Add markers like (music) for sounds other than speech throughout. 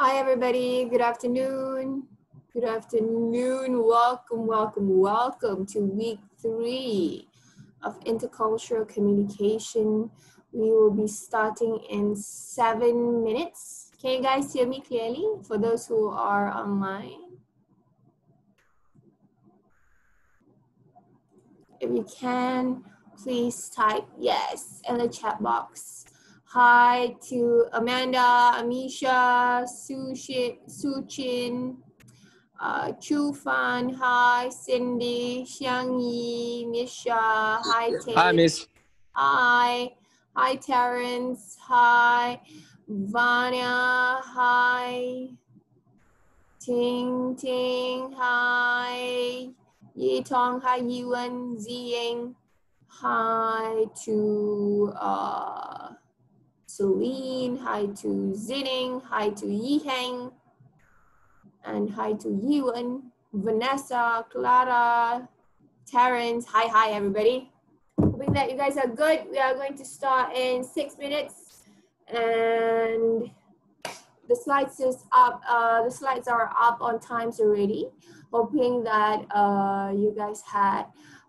Hi, everybody. Good afternoon. Good afternoon. Welcome, welcome, welcome to week three of intercultural communication. We will be starting in seven minutes. Can you guys hear me clearly for those who are online? If you can, please type yes in the chat box. Hi to Amanda, Amisha, Suchin, uh, Chu Fan, hi, Cindy, Xiang Yi, Misha, hi, Tate. Hi, Miss. Hi, hi, Terrence, hi, Vanya, hi, Ting Ting, hi, Yi Tong, hi, Yuan, Ziying, hi to uh, Celine, hi to Zining, hi to Yiheng, and hi to Yuan, Vanessa, Clara, Terrence. Hi, hi, everybody. Hoping that you guys are good. We are going to start in six minutes, and the slides is up. Uh, the slides are up on times already. Hoping that uh, you guys had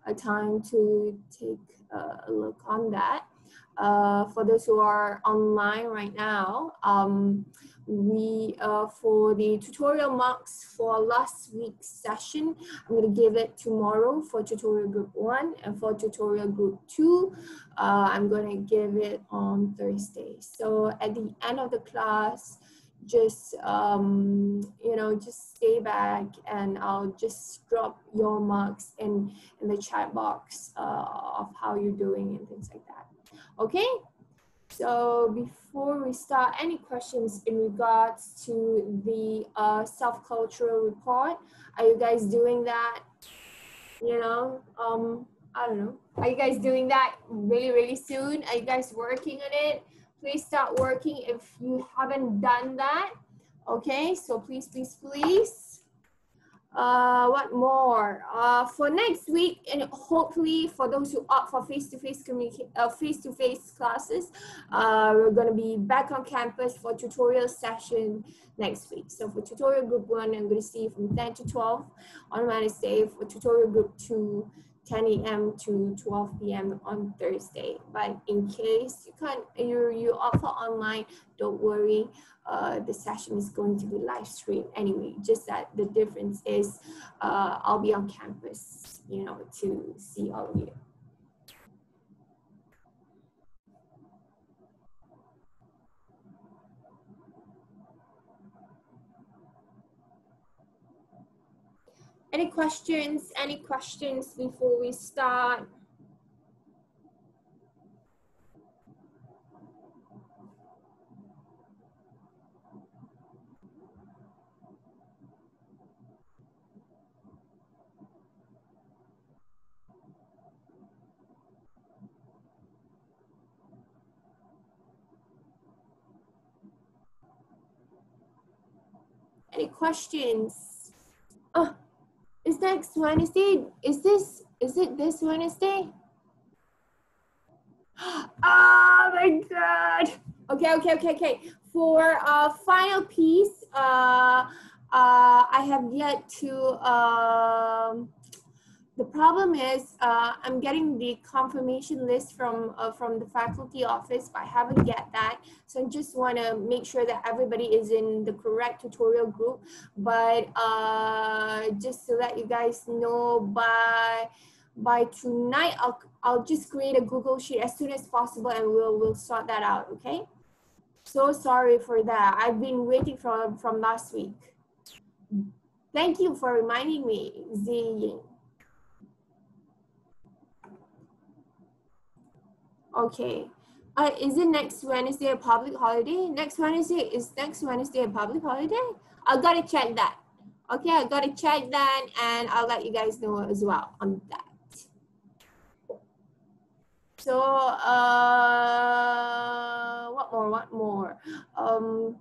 a time to take a look on that. Uh, for those who are online right now, um, we uh, for the tutorial marks for last week's session, I'm going to give it tomorrow for tutorial group one and for tutorial group two, uh, I'm going to give it on Thursday. So at the end of the class, just um, you know just stay back and I'll just drop your marks in in the chat box uh, of how you're doing and things like that. Okay, so before we start, any questions in regards to the uh, self-cultural report? Are you guys doing that? You know, um, I don't know. Are you guys doing that really, really soon? Are you guys working on it? Please start working if you haven't done that. Okay, so please, please, please uh, what more? Uh, for next week, and hopefully for those who opt for face-to-face communicate, uh, face-to-face classes, uh, we're going to be back on campus for tutorial session next week. So for tutorial group one, I'm going to see from 10 to 12 on Wednesday. For tutorial group two, 10 a.m. to 12 p.m. on Thursday. But in case you can't, you you offer online, don't worry. Uh, the session is going to be live streamed anyway. Just that the difference is, uh, I'll be on campus, you know, to see all of you. Any questions? Any questions before we start? Any questions? Oh, is next Wednesday? Is this, is it this Wednesday? (gasps) Oh my God. Okay, okay, okay, okay. For uh, final piece, uh, uh, I have yet to, um, the problem is uh, I'm getting the confirmation list from uh, from the faculty office, but I haven't get that. So I just want to make sure that everybody is in the correct tutorial group. But uh, just to let you guys know, by by tonight, I'll I'll just create a Google sheet as soon as possible, and we'll we'll sort that out. Okay. So sorry for that. I've been waiting from from last week. Thank you for reminding me, Ziying. Okay. Uh, is it next Wednesday a public holiday? Next Wednesday, is next Wednesday a public holiday? I gotta check that. Okay, I gotta check that and I'll let you guys know as well on that. So, uh, what more, what more? Um,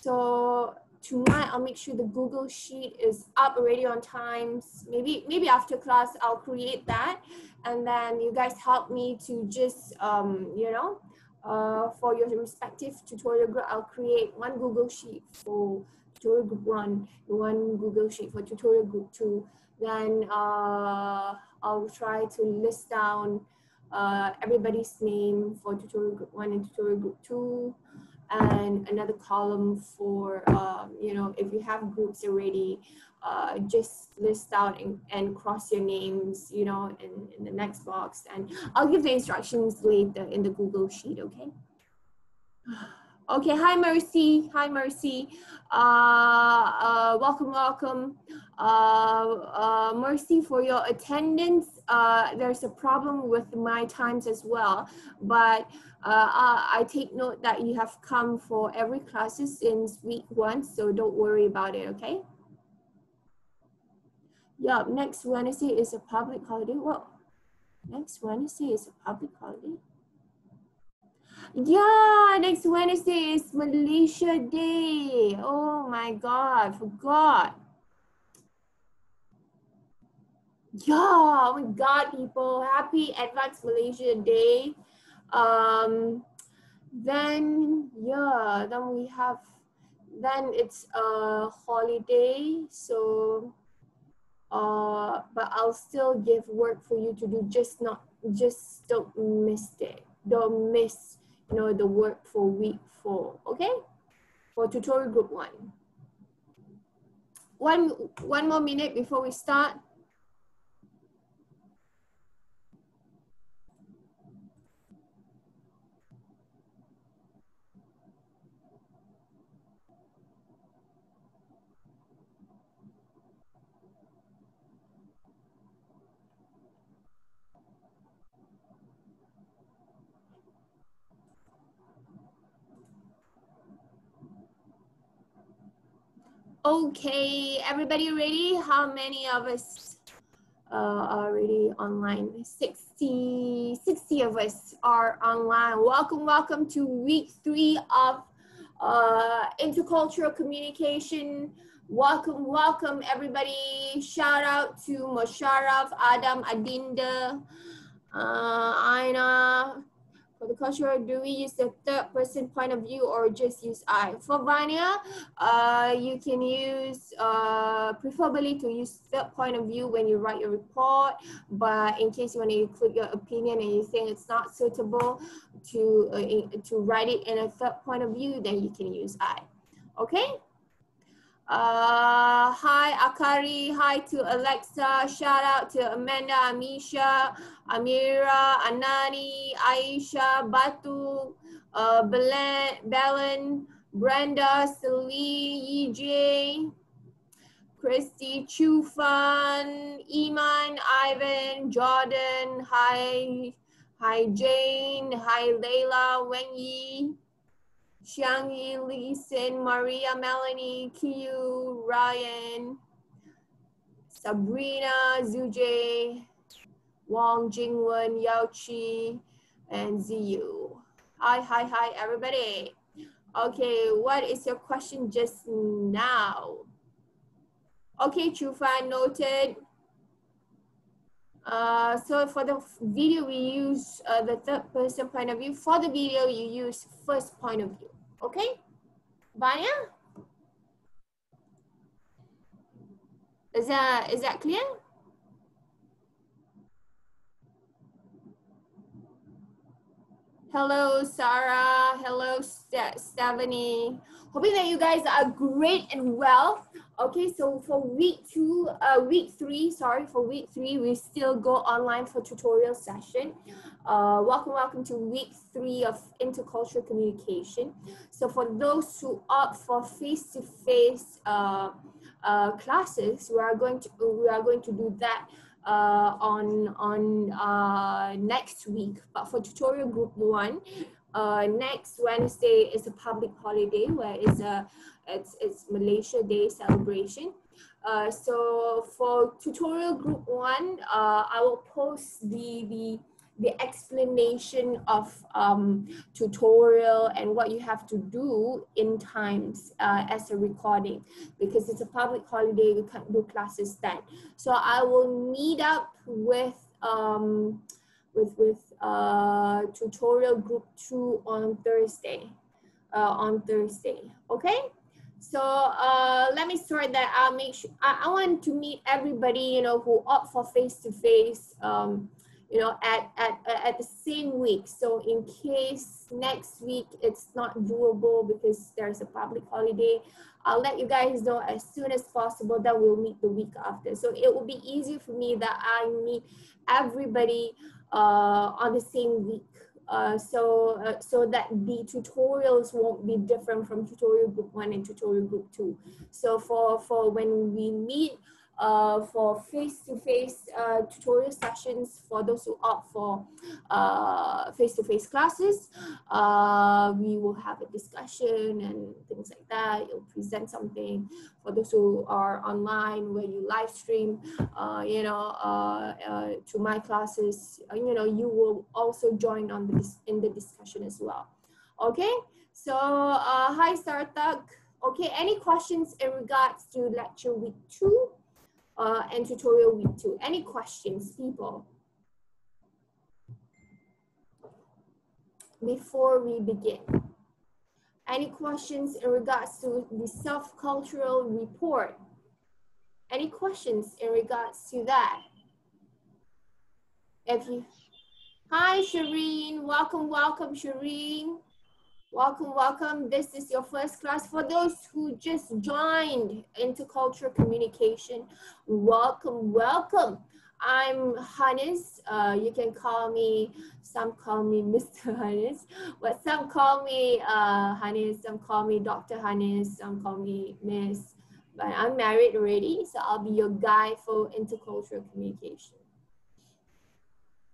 so tonight I'll make sure the Google Sheet is up already on times. Maybe, maybe after class I'll create that and then you guys help me to just um, you know uh, for your respective tutorial group, I'll create one Google Sheet for tutorial group one, one Google Sheet for tutorial group two. Then uh, I'll try to list down uh, everybody's name for tutorial group one and tutorial group two and another column for, um, you know, if you have groups already, uh, just list out and, and cross your names, you know, in, in the next box. And I'll give the instructions later in the Google Sheet, okay? Okay, hi Mercy, hi Mercy. Uh, uh, welcome, welcome. Uh, uh, Mercy for your attendance. Uh, there's a problem with my times as well, but uh, I take note that you have come for every classes since week one, so don't worry about it, okay? Yeah, next Wednesday is a public holiday. Well, next Wednesday is a public holiday. Yeah, next Wednesday is Malaysia Day. Oh my God, forgot. Yeah, oh my God, people. Happy Advanced Malaysia Day. Um, then, yeah, then we have, then it's a holiday. So, uh, but I'll still give work for you to do. Just not, just don't miss it. Don't miss you know, the work for week four, okay? For tutorial group one. One, one more minute before we start. Okay, everybody ready? How many of us uh, are already online? 60, 60 of us are online. Welcome, welcome to week three of uh, intercultural communication. Welcome, welcome everybody. Shout out to Mosharaf, Adam, Adinda, uh, Aina, for the culture, do we use the third person point of view or just use I? For Vanya, uh, you can use, uh, preferably to use third point of view when you write your report, but in case you want to include your opinion and you think it's not suitable to, uh, to write it in a third point of view, then you can use I. Okay? Uh, hi Akari, hi to Alexa, shout out to Amanda, Amisha, Amira, Anani, Aisha, Batu, uh, Belen, Brenda, Celie, EJ, Christy, Chufan, Iman, Ivan, Jordan, hi, hi Jane, hi Layla, Wen Yi, Xiangyi, Lee Sin, Maria, Melanie, Kiyu, Ryan, Sabrina, Zuje, Wong, Jingwen, Yao Chi, and Ziyu. Hi, hi, hi, everybody. Okay, what is your question just now? Okay, Chufa, noted. Uh, so for the video, we use uh, the third person point of view. For the video, you use first point of view. Okay, Vanya? Is that, is that clear? Hello, Sarah. Hello, St Stephanie. Hoping that you guys are great and well. Okay, so for week two, uh, week three, sorry, for week three, we still go online for tutorial session. Uh, welcome, welcome to week three of intercultural communication. So for those who opt for face-to-face -face, uh, uh, classes, we are going to we are going to do that uh, on on uh, next week. But for tutorial group one, uh, next Wednesday is a public holiday where it's a it's it's Malaysia Day celebration. So for tutorial group one, I will post the the the explanation of um, tutorial and what you have to do in times uh, as a recording because it's a public holiday, we can't do classes then. So I will meet up with um, with with uh, tutorial group two on Thursday. Uh, on Thursday, okay? So uh, let me sort that. I'll make sure I, I want to meet everybody, you know, who opt for face to face, you know, at, at, at the same week. So in case next week it's not doable because there's a public holiday, I'll let you guys know as soon as possible that we'll meet the week after. So it will be easier for me that I meet everybody uh, on the same week. Uh, so uh, so that the tutorials won't be different from tutorial group one and tutorial group two. So for for when we meet uh, for face-to-face uh, tutorial sessions for those who opt for uh, face-to-face classes. Uh, we will have a discussion and things like that. You'll present something for those who are online where you live stream, uh, you know, uh, to my classes. you know, you will also join on this in the discussion as well. Okay, so hi Sartak. Okay, any questions in regards to lecture week two? Uh, and tutorial week two. Any questions, people? Before we begin. Any questions in regards to the self-cultural report? Any questions in regards to that? If you, hi Shireen, welcome, welcome Shireen. Welcome, welcome. This is your first class. For those who just joined Intercultural Communication, welcome, welcome. I'm Haniz. Uh, you can call me, some call me (laughs) Mr. Haniz, but some call me uh, Haniz, some call me Dr. Haniz, some call me Miss. But I'm married already, so I'll be your guide for intercultural communication.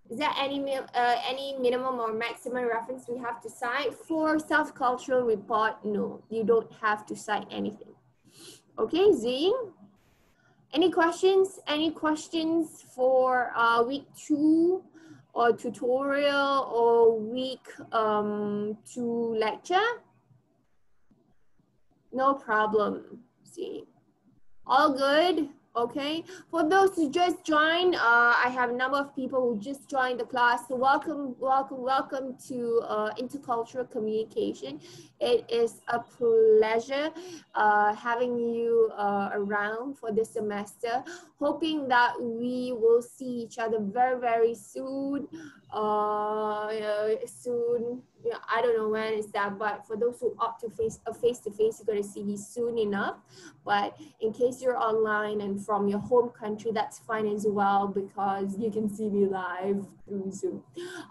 Is there any, uh, any minimum or maximum reference we have to cite? For self-cultural report, no, you don't have to cite anything. Okay, Zing? Any questions? Any questions for uh, week two or tutorial or week um, two lecture? No problem, see. All good? Okay, for those who just joined, uh, I have a number of people who just joined the class. So welcome, welcome, welcome to uh, Intercultural Communication. It is a pleasure uh, having you uh, around for this semester. Hoping that we will see each other very, very soon. Uh, soon you know, I don't know when is that, but for those who opt to face a face to face, you're to see me soon enough. But in case you're online and from your home country, that's fine as well because you can see me live through Zoom.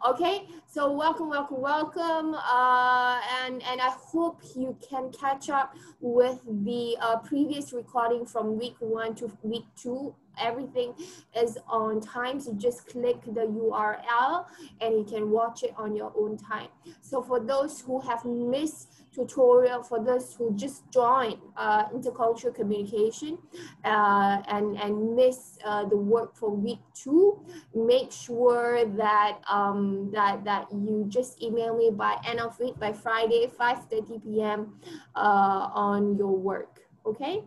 Okay, so welcome, welcome, welcome, uh, and and I hope you can catch up with the uh, previous recording from week one to week two everything is on time. So just click the URL and you can watch it on your own time. So for those who have missed tutorial for those who just joined uh, intercultural communication uh, and, and miss uh, the work for week two, make sure that, um, that, that you just email me by end of week, by Friday, 5.30 p.m. Uh, on your work, okay?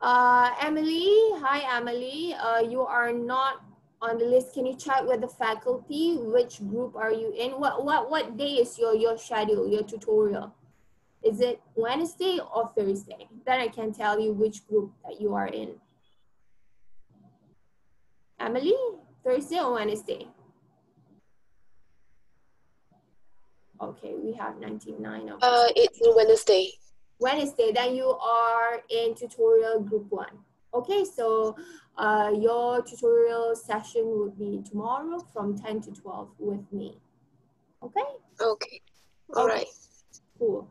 Uh, Emily, hi Emily. Uh, you are not on the list. Can you check with the faculty? Which group are you in? What what what day is your your schedule, your tutorial? Is it Wednesday or Thursday? Then I can tell you which group that you are in. Emily, Thursday or Wednesday? Okay, we have 99 of Uh, it's Wednesday. Wednesday, then you are in tutorial group one. Okay, so uh, your tutorial session would be tomorrow from 10 to 12 with me. Okay? Okay. All okay. right. Cool.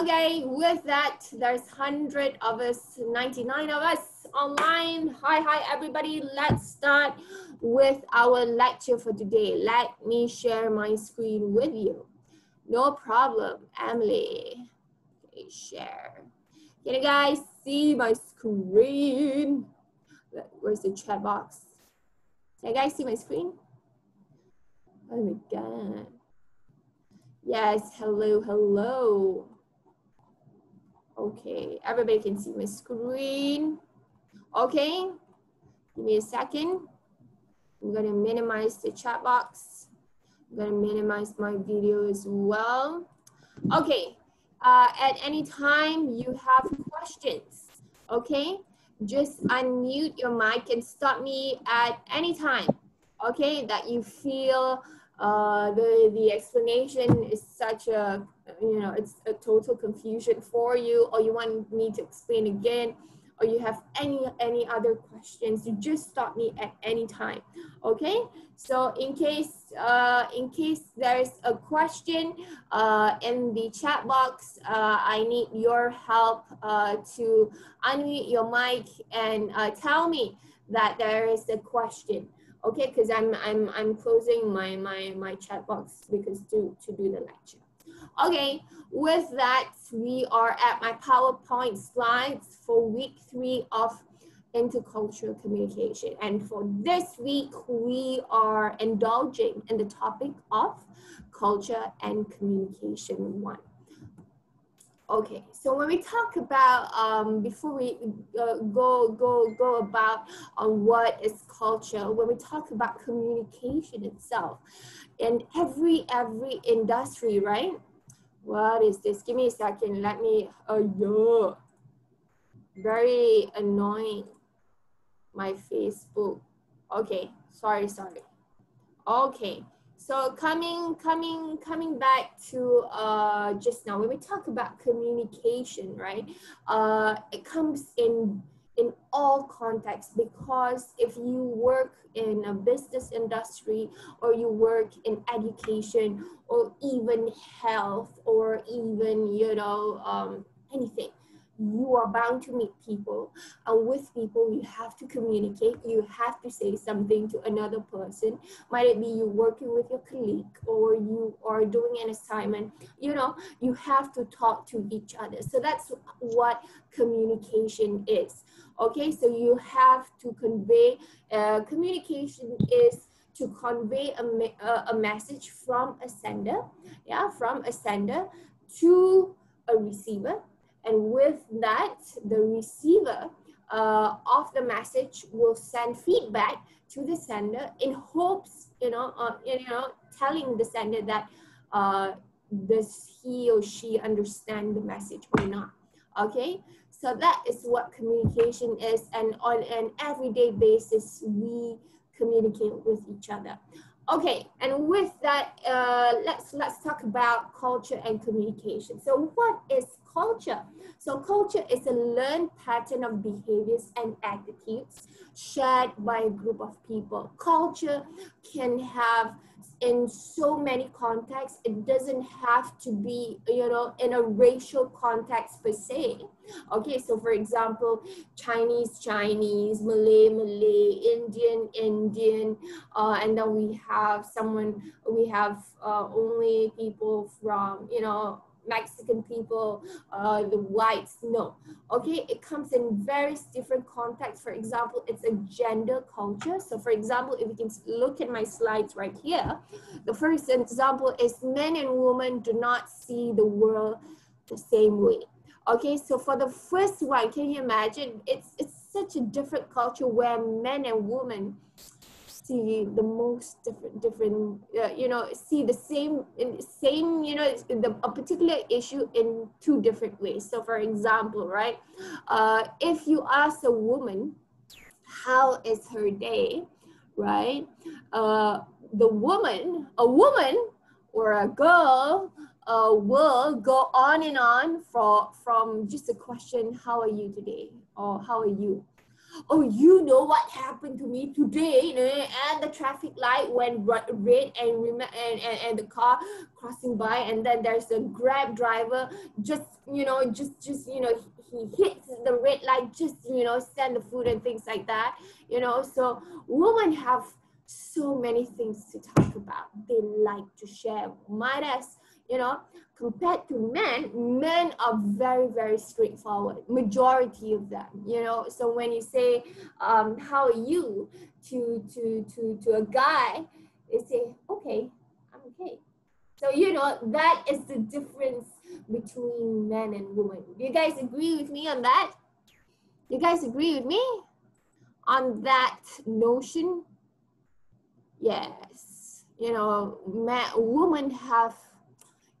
Okay, with that, there's 100 of us, 99 of us online. Hi, hi, everybody. Let's start with our lecture for today. Let me share my screen with you. No problem, Emily Okay, share. Can you guys see my screen? Where's the chat box? Can you guys see my screen? Oh my God. Yes, hello, hello. Okay, everybody can see my screen. Okay, give me a second. I'm gonna minimize the chat box. I'm gonna minimize my video as well. Okay, uh, at any time you have questions, okay? Just unmute your mic and stop me at any time, okay? That you feel uh, the, the explanation is such a, you know, it's a total confusion for you or you want me to explain again or you have any any other questions, you just stop me at any time. Okay. So in case uh, in case there's a question uh, in the chat box, uh, I need your help uh, to unmute your mic and uh, tell me that there is a question. Okay, because I'm I'm I'm closing my my my chat box because to to do the lecture. Okay, with that, we are at my PowerPoint slides for week three of intercultural communication. And for this week, we are indulging in the topic of culture and communication one. Okay, so when we talk about, um, before we uh, go, go, go about um, what is culture, when we talk about communication itself, in every, every industry, right? What is this? Give me a second. Let me, oh yeah. Very annoying. My Facebook. Okay, sorry, sorry. Okay, so coming, coming, coming back to uh, just now, when we talk about communication, right? Uh, it comes in in all contexts because if you work in a business industry or you work in education or even health or even you know um, anything you are bound to meet people. And with people you have to communicate. You have to say something to another person might it be you working with your colleague or you are doing an assignment you know you have to talk to each other. So that's what communication is okay so you have to convey uh, communication is to convey a, uh, a message from a sender yeah from a sender to a receiver. And with that the receiver uh, of the message will send feedback to the sender in hopes you know uh, you know telling the sender that uh, does he or she understand the message or not. Okay so that is what communication is. And on an everyday basis, we communicate with each other. Okay, and with that, uh, let's let's talk about culture and communication. So, what is culture? So, culture is a learned pattern of behaviors and attitudes shared by a group of people. Culture can have in so many contexts it doesn't have to be you know in a racial context per se. Okay so for example chinese chinese malay malay indian indian uh, and then we have someone we have uh, only people from you know Mexican people, uh, the whites. No, okay, it comes in various different contexts. For example, it's a gender culture. So for example, if you can look at my slides right here, the first example is men and women do not see the world the same way. Okay, so for the first one, can you imagine? It's, it's such a different culture where men and women see the most different different uh, you know see the same same you know the, a particular issue in two different ways. So for example right uh, if you ask a woman how is her day right uh, the woman a woman or a girl uh, will go on and on from from just a question how are you today? Or how are you oh, you know what happened to me today, and the traffic light went red and, and, and, and the car crossing by, and then there's a grab driver just, you know, just, just, you know, he hits the red light, just, you know, send the food and things like that, you know, so women have so many things to talk about. They like to share. Might as, you know, compared to men, men are very, very straightforward, majority of them, you know. So when you say, um, how are you to, to, to, to a guy, they say, okay, I'm okay. So, you know, that is the difference between men and women. Do you guys agree with me on that? You guys agree with me on that notion? Yes, you know, men, women have,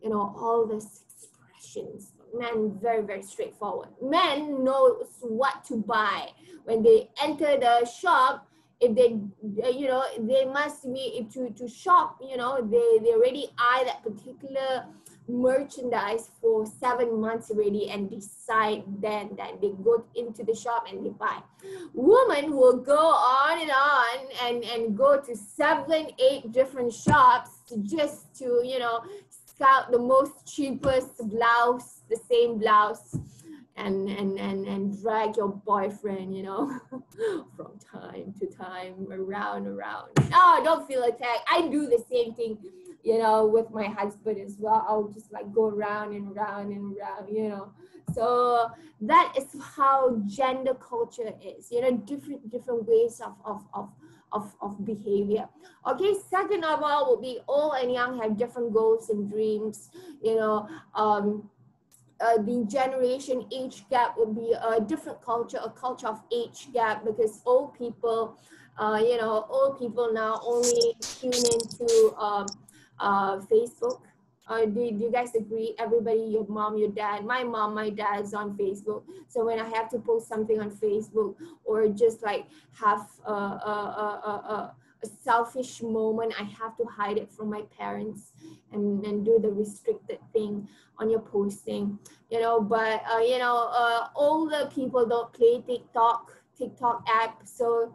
you know, all these expressions. Men very very straightforward. Men knows what to buy when they enter the shop. If they, uh, you know, they must be to to shop. You know, they they already eye that particular merchandise for seven months already and decide then that they go into the shop and they buy. Women will go on and on and, and go to seven, eight different shops just to, you know, scout the most cheapest blouse, the same blouse and and and and drag your boyfriend you know (laughs) from time to time around around oh don't feel attacked i do the same thing you know, with my husband as well. I'll just like go around and around and around, you know. So that is how gender culture is, you know, different different ways of of of of, of behavior. Okay, second of all will be old and young have different goals and dreams, you know. Um uh, the generation age gap would be a different culture, a culture of age gap, because old people, uh, you know, old people now only tune into um, uh, Facebook. Uh, do, do you guys agree? Everybody, your mom, your dad, my mom, my dad's on Facebook. So when I have to post something on Facebook or just like have a, a, a, a, selfish moment, I have to hide it from my parents and, and do the restricted thing on your posting, you know, but, uh, you know, uh, older people don't play TikTok, TikTok app. So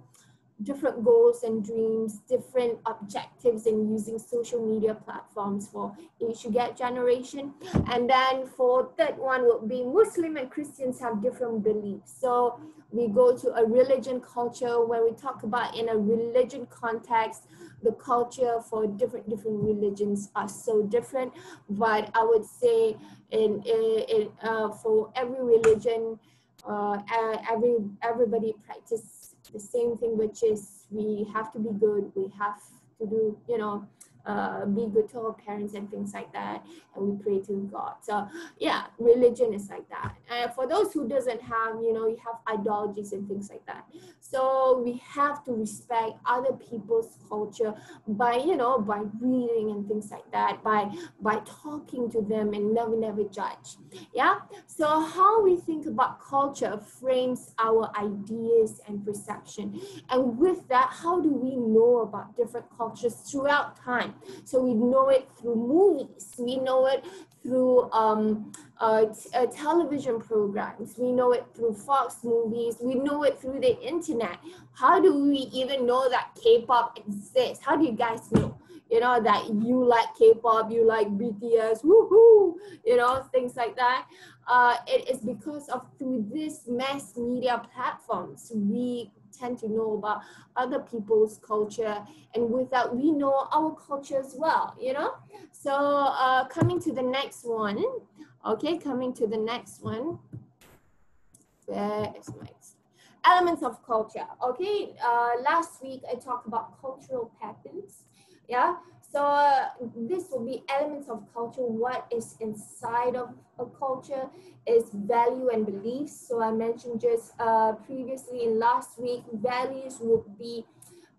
different goals and dreams, different objectives in using social media platforms for age gap generation. And then for third one would be Muslim and Christians have different beliefs. So we go to a religion culture when we talk about in a religion context, the culture for different different religions are so different. But I would say in, in, in uh, for every religion, uh, every everybody practice the same thing, which is we have to be good. We have to do, you know, uh, be good to our parents and things like that and we pray to god. So yeah religion is like that. And for those who doesn't have you know you have ideologies and things like that. So we have to respect other people's culture by you know by reading and things like that by by talking to them and never never judge. Yeah? So how we think about culture frames our ideas and perception. And with that how do we know about different cultures throughout time so we know it through movies we know it through um, uh, uh, television programs. We know it through Fox movies. We know it through the internet. How do we even know that K-pop exists? How do you guys know? You know that you like K-pop, you like BTS, woohoo! You know things like that. Uh, it is because of through these mass media platforms we tend to know about other people's culture and with that we know our culture as well you know? So uh, coming to the next one okay coming to the next one. Where is my elements of culture okay? Uh, last week i talked about cultural patterns yeah so uh, this will be elements of culture. What is inside of a culture is value and beliefs. So I mentioned just uh, previously in last week, values would be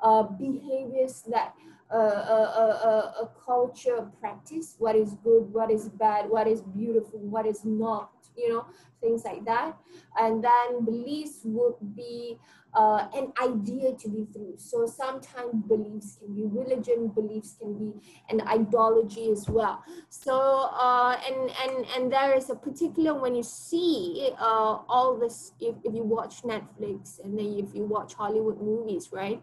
uh, behaviors that uh, a, a, a culture practice. What is good, what is bad, what is beautiful, what is not, you know, things like that. And then beliefs would be uh, an idea to be through. So sometimes beliefs can be religion, beliefs can be an ideology as well. So uh, and and and there is a particular when you see uh, all this, if, if you watch Netflix and then if you watch Hollywood movies, right,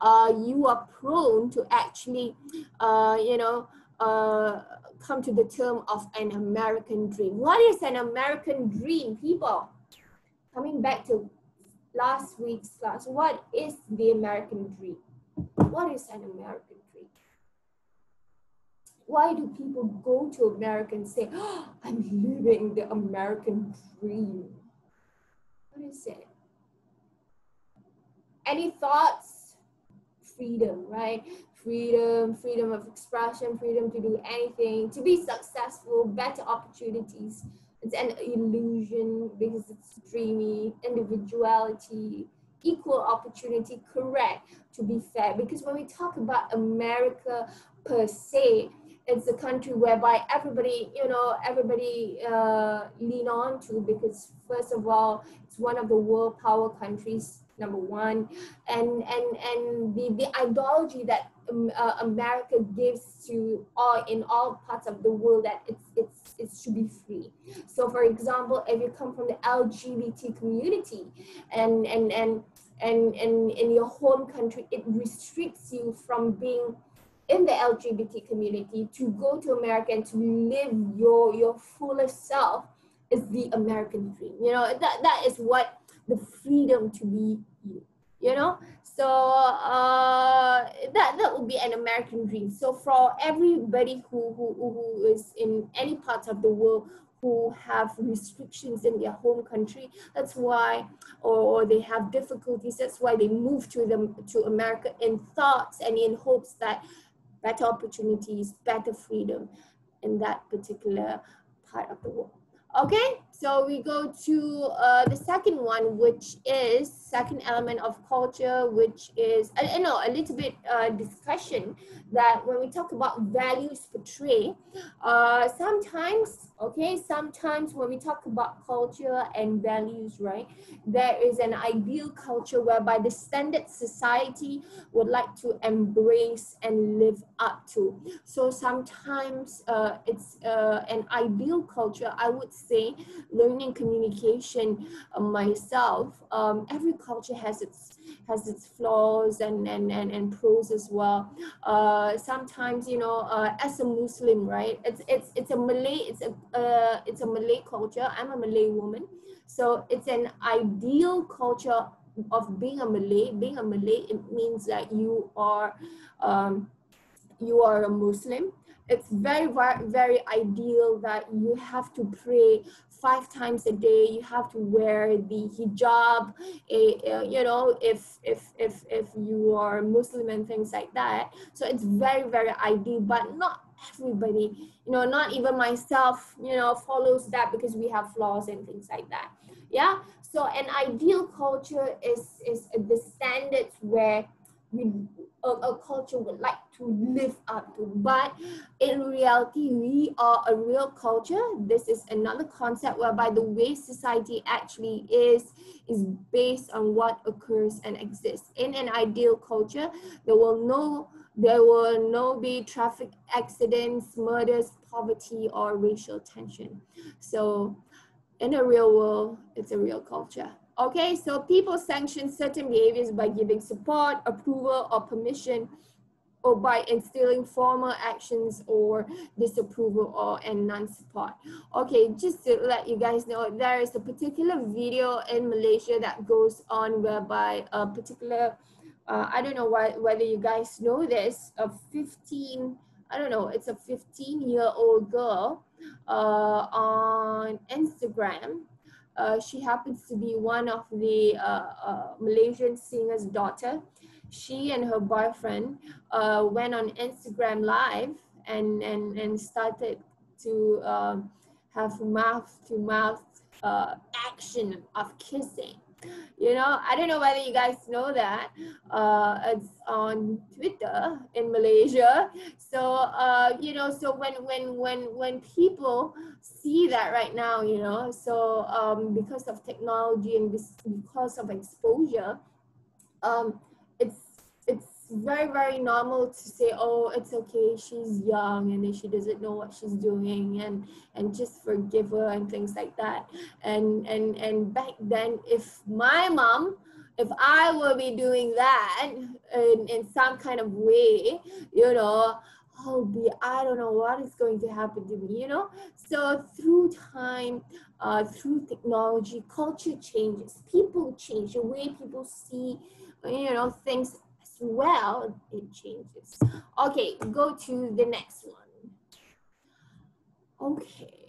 uh, you are prone to actually, uh, you know. Uh, come to the term of an American dream. What is an American dream, people? Coming back to last week's class. What is the American dream? What is an American dream? Why do people go to America and say, oh, I'm living the American dream? What is it? Any thoughts? Freedom, right? Freedom, freedom of expression, freedom to do anything, to be successful, better opportunities, it's an illusion because it's dreamy, individuality, equal opportunity, correct, to be fair. Because when we talk about America per se, it's a country whereby everybody, you know, everybody uh, lean on to because first of all, it's one of the world power countries, number one, and and and the the ideology that uh, America gives to all in all parts of the world that it's it's it should be free. So, for example, if you come from the LGBT community, and and and and and in your home country, it restricts you from being in the LGBT community to go to America and to live your your fullest self is the American dream. You know that that is what the freedom to be you. You know, so uh, that that would be an American dream. So for everybody who who, who is in any part of the world who have restrictions in their home country. That's why, or, or, they have difficulties. That's why they move to them to America in thoughts and in hopes that better opportunities, better freedom in that particular part of the world. Okay, so we go to uh, the second one, which is second element of culture, which is, you know, a little bit uh, discussion that when we talk about values portray, uh, sometimes, okay, sometimes when we talk about culture and values, right, there is an ideal culture whereby the standard society would like to embrace and live up to. So sometimes uh, it's uh, an ideal culture, I would say, learning communication uh, myself, um, every culture has its has its flaws and and and, and pros as well. Uh, sometimes you know, uh, as a Muslim, right? It's it's it's a Malay it's a uh, it's a Malay culture. I'm a Malay woman, so it's an ideal culture of being a Malay. Being a Malay, it means that you are um, you are a Muslim it's very very ideal that you have to pray five times a day. You have to wear the hijab you know if if if if you are muslim and things like that. So it's very very ideal but not everybody you know not even myself you know follows that because we have flaws and things like that. Yeah? So an ideal culture is is the standards where we a, a culture would like to live up to. But in reality, we are a real culture. This is another concept whereby the way society actually is is based on what occurs and exists. In an ideal culture, there will no there will no be traffic accidents, murders, poverty, or racial tension. So in a real world, it's a real culture. Okay, so people sanction certain behaviors by giving support, approval, or permission, or by instilling formal actions or disapproval or and non-support. Okay, just to let you guys know, there is a particular video in Malaysia that goes on whereby a particular, uh, I don't know why, whether you guys know this, a 15, I don't know, it's a 15 year old girl uh, on Instagram uh, she happens to be one of the uh, uh, Malaysian singer's daughter. She and her boyfriend went on Instagram Live and, and, and started to have mouth-to-mouth uh, action of kissing you know i don't know whether you guys know that uh, it's on twitter in malaysia. So uh, you know so when when when when people see that right now you know so um, because of technology and because of exposure um, very very normal to say oh it's okay she's young and she doesn't know what she's doing and and just forgive her and things like that and and and back then if my mom if i will be doing that in, in some kind of way you know I'll be, I don't know what is going to happen to me, you know? So through time, uh, through technology, culture changes, people change, the way people see, you know, things well, it changes. Okay, go to the next one. Okay,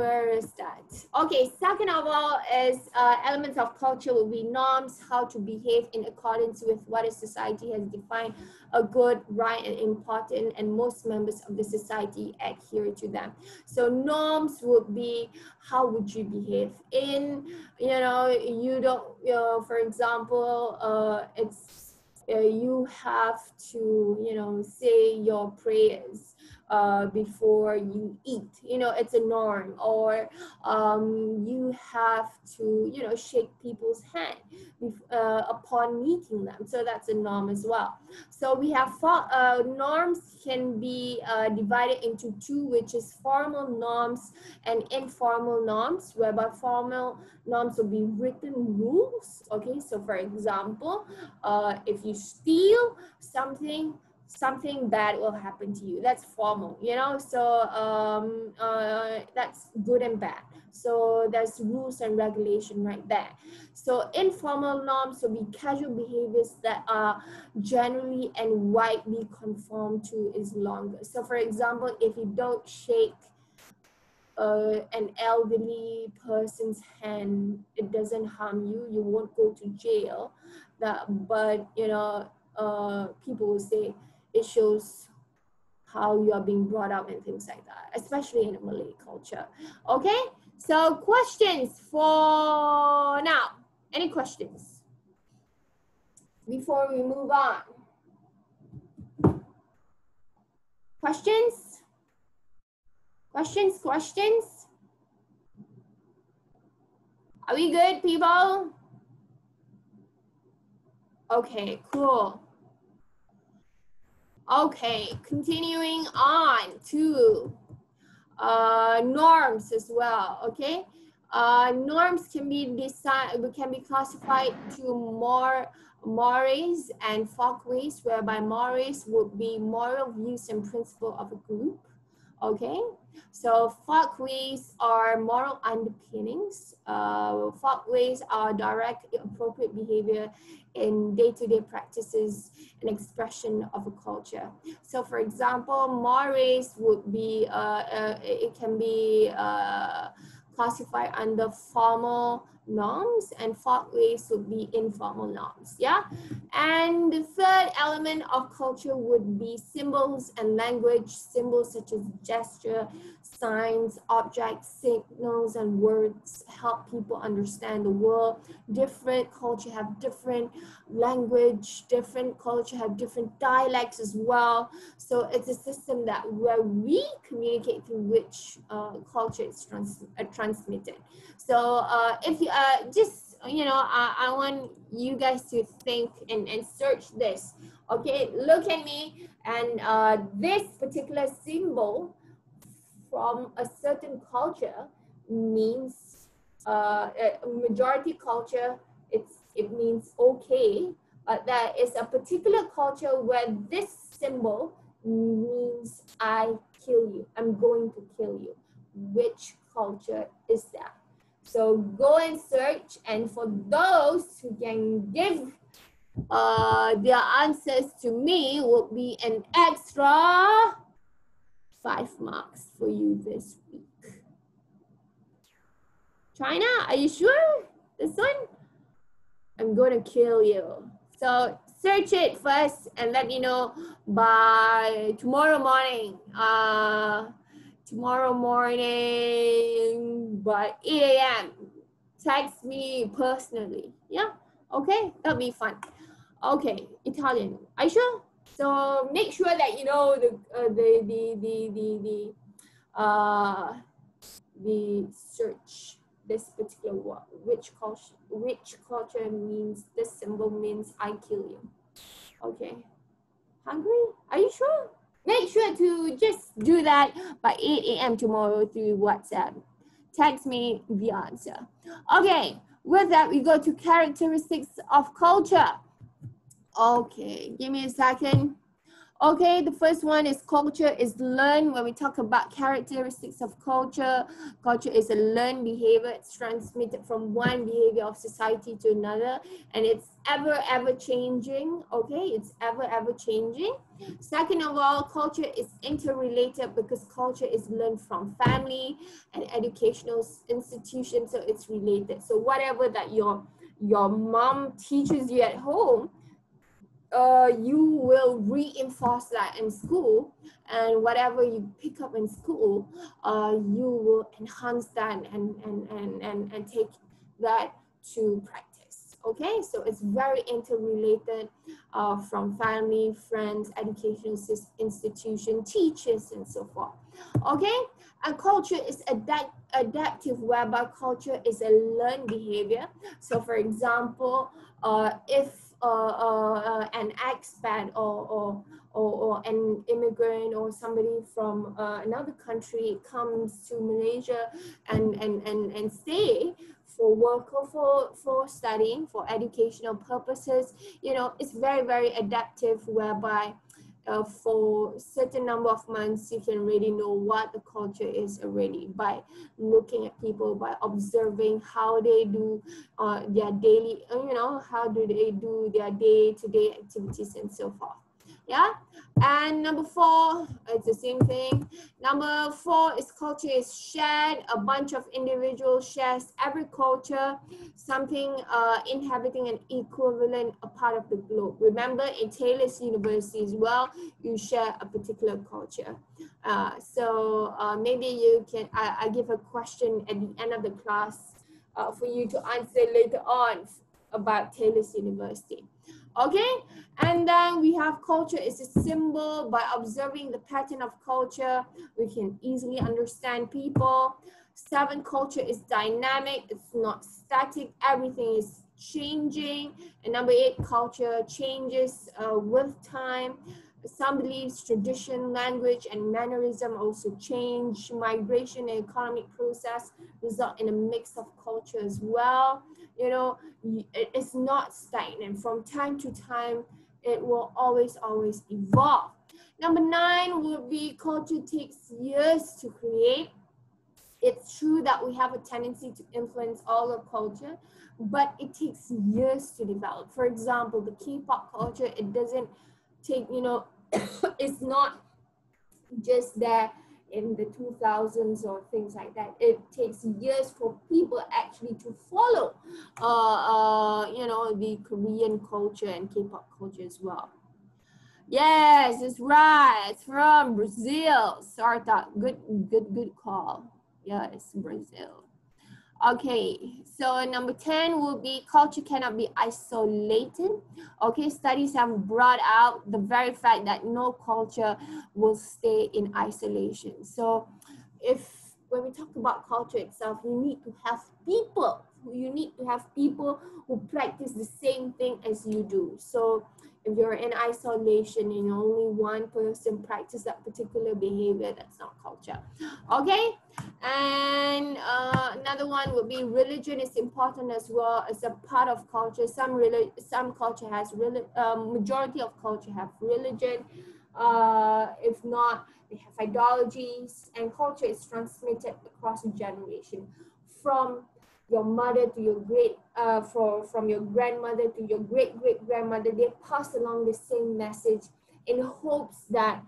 where is that? Okay, second of all is uh, elements of culture will be norms, how to behave in accordance with what a society has defined a good, right, and important, and most members of the society adhere to them. So norms would be how would you behave in, you know, you don't, you know, for example, uh, it's Uh, you have to, you know, say your prayers uh, before you eat. You know, it's a norm. Or um, you have to, you know, shake people's hand uh, upon meeting them. So that's a norm as well. So we have uh, norms can be uh, divided into two, which is formal norms and informal norms, whereby formal norms will be written rules. Okay, so for example, uh, if you steal something, something bad will happen to you. That's formal, you know, so um, uh, that's good and bad. So there's rules and regulation right there. So informal norms will be casual behaviors that are generally and widely conformed to is longer. So for example, if you don't shake uh, an elderly person's hand, it doesn't harm you, you won't go to jail. That, but you know, uh, people will say, it shows how you are being brought up and things like that, especially in Malay culture. Okay, so questions for now. Any questions before we move on? Questions? Questions? Questions? Are we good, people? Okay, cool. Okay, continuing on to uh, norms as well, okay? Uh, norms can be decided, can be classified to more mores and folkways, whereby mores would be moral views and principle of a group, okay? So folkways are moral underpinnings. Uh, folkways are direct, appropriate behavior in day-to-day practices and expression of a culture. So for example, mores would be, uh, uh, it can be uh, classified under formal norms and folkways would be informal norms, yeah? And the third element of culture would be symbols and language, symbols such as gesture, signs, objects, signals, and words help people understand the world. Different culture have different language, different culture have different dialects as well. So it's a system that where we communicate through which uh, culture is trans uh, transmitted. So uh, if you uh, just, you know, I, I want you guys to think and, and search this. Okay, look at me and uh, this particular symbol from a certain culture means uh, majority culture, it's, it means okay, but there is a particular culture where this symbol means I kill you, I'm going to kill you. Which culture is that? So go and search, and for those who can give uh, their answers to me will be an extra five marks for you this week. China, are you sure? This one? I'm gonna kill you. So search it first and let me know by tomorrow morning. Uh, tomorrow morning by 8 a.m. Text me personally. Yeah, okay, that'll be fun. Okay, Italian. Are you sure? So make sure that you know the uh, the the the the the uh, the search this particular word, which culture which culture means this symbol means I kill you. Okay. Hungary? Are you sure? Make sure to just do that by 8 a.m. tomorrow through WhatsApp. Text me the answer. Okay, with that, we go to characteristics of culture. Okay, give me a second. Okay, the first one is culture is learned. When we talk about characteristics of culture, culture is a learned behavior. It's transmitted from one behavior of society to another, and it's ever, ever changing. Okay, it's ever, ever changing. Second of all, culture is interrelated because culture is learned from family and educational institutions, so it's related. So whatever that your your mom teaches you at home, uh, you will reinforce that in school and whatever you pick up in school uh, you will enhance that and, and, and, and, and take that to practice. Okay? So it's very interrelated uh, from family friends education institution teachers and so forth. Okay? And culture is adapt adaptive whereby culture is a learned behavior. So for example uh, if uh, an expat or, or, or, or, an immigrant or somebody from uh, another country comes to Malaysia and, and, and, and stay for work or for, for studying, for educational purposes, you know, it's very, very adaptive whereby uh, for certain number of months, you can really know what the culture is already by looking at people, by observing how they do uh, their daily, uh, you know, how do they do their day-to-day -day activities and so forth. Yeah, and number four, it's the same thing. Number four is culture is shared. A bunch of individuals shares every culture, something uh, inhabiting an equivalent a part of the globe. Remember in Taylor's University as well, you share a particular culture. Uh, so uh, maybe you can, I, I give a question at the end of the class uh, for you to answer later on about Taylor's University okay? And then we have culture is a symbol. By observing the pattern of culture we can easily understand people. Seven culture is dynamic. It's not static. Everything is changing. And number eight culture changes uh, with time some beliefs tradition language and mannerism also change migration and economic process result in a mix of culture as well you know, it's not stagnant. From time to time, it will always, always evolve. Number nine would be culture takes years to create. It's true that we have a tendency to influence all of culture, but it takes years to develop. For example, the K-pop culture, it doesn't take, you know, (coughs) it's not just that in the 2000s or things like that. It takes years for people actually to follow, uh, uh, you know, the Korean culture and K-pop culture as well. Yes, it's right. From Brazil. Sarta. Good, good, good call. Yes, Brazil. Okay, so number 10 will be culture cannot be isolated. Okay, studies have brought out the very fact that no culture will stay in isolation. So if when we talk about culture itself, you need to have people. You need to have people who practice the same thing as you do. So if you're in isolation and only one person practice that particular behavior, that's not culture. (gasps) Okay, and uh, another one would be religion is important as well as a part of culture. Some relig- some culture has really um, majority of culture have religion. Uh, if not, they have ideologies, and culture is transmitted across a generation from your mother to your great, uh, for, from your grandmother to your great great grandmother, they pass along the same message in hopes that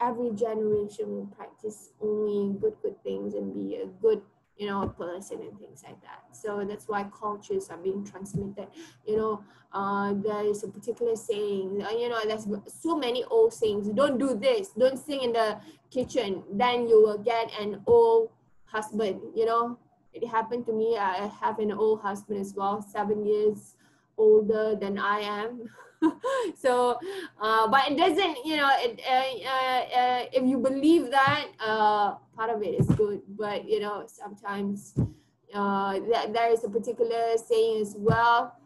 every generation will practice only good good things and be a good you know person and things like that. So that's why cultures are being transmitted. You know uh, there is a particular saying uh, you know there's so many old sayings don't do this don't sing in the kitchen. Then you will get an old husband you know it happened to me. I have an old husband as well, seven years older than I am. (laughs) so, uh, but it doesn't, you know, it, uh, uh, uh, if you believe that, uh, part of it is good. But, you know, sometimes uh, th- there is a particular saying as well.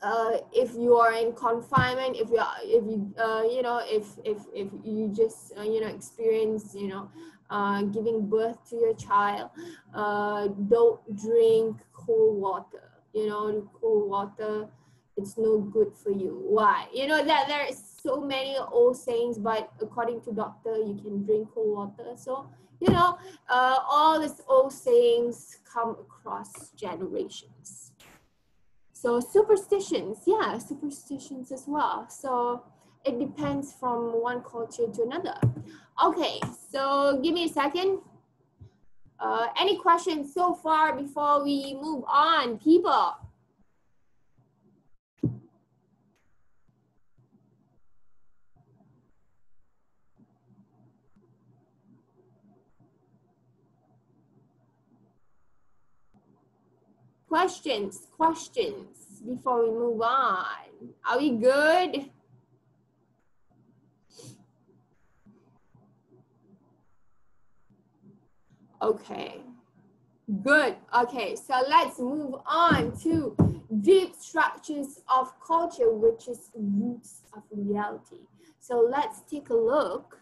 Uh, if you are in confinement, if you are, if you, you know, if if if you just, you know, experience, you know, uh, giving birth to your child, uh, don't drink cold water. You know, cold water, it's no good for you. Why? You know that there's so many old sayings, but according to doctor, you can drink cold water. So, you know, uh, all these old sayings come across generations. So superstitions, yeah, superstitions as well. So it depends from one culture to another. Okay, so give me a second. Uh, any questions so far before we move on, people? Questions, questions before we move on. Are we good? Okay, good. Okay, so let's move on to deep structures of culture, which is roots of reality. So let's take a look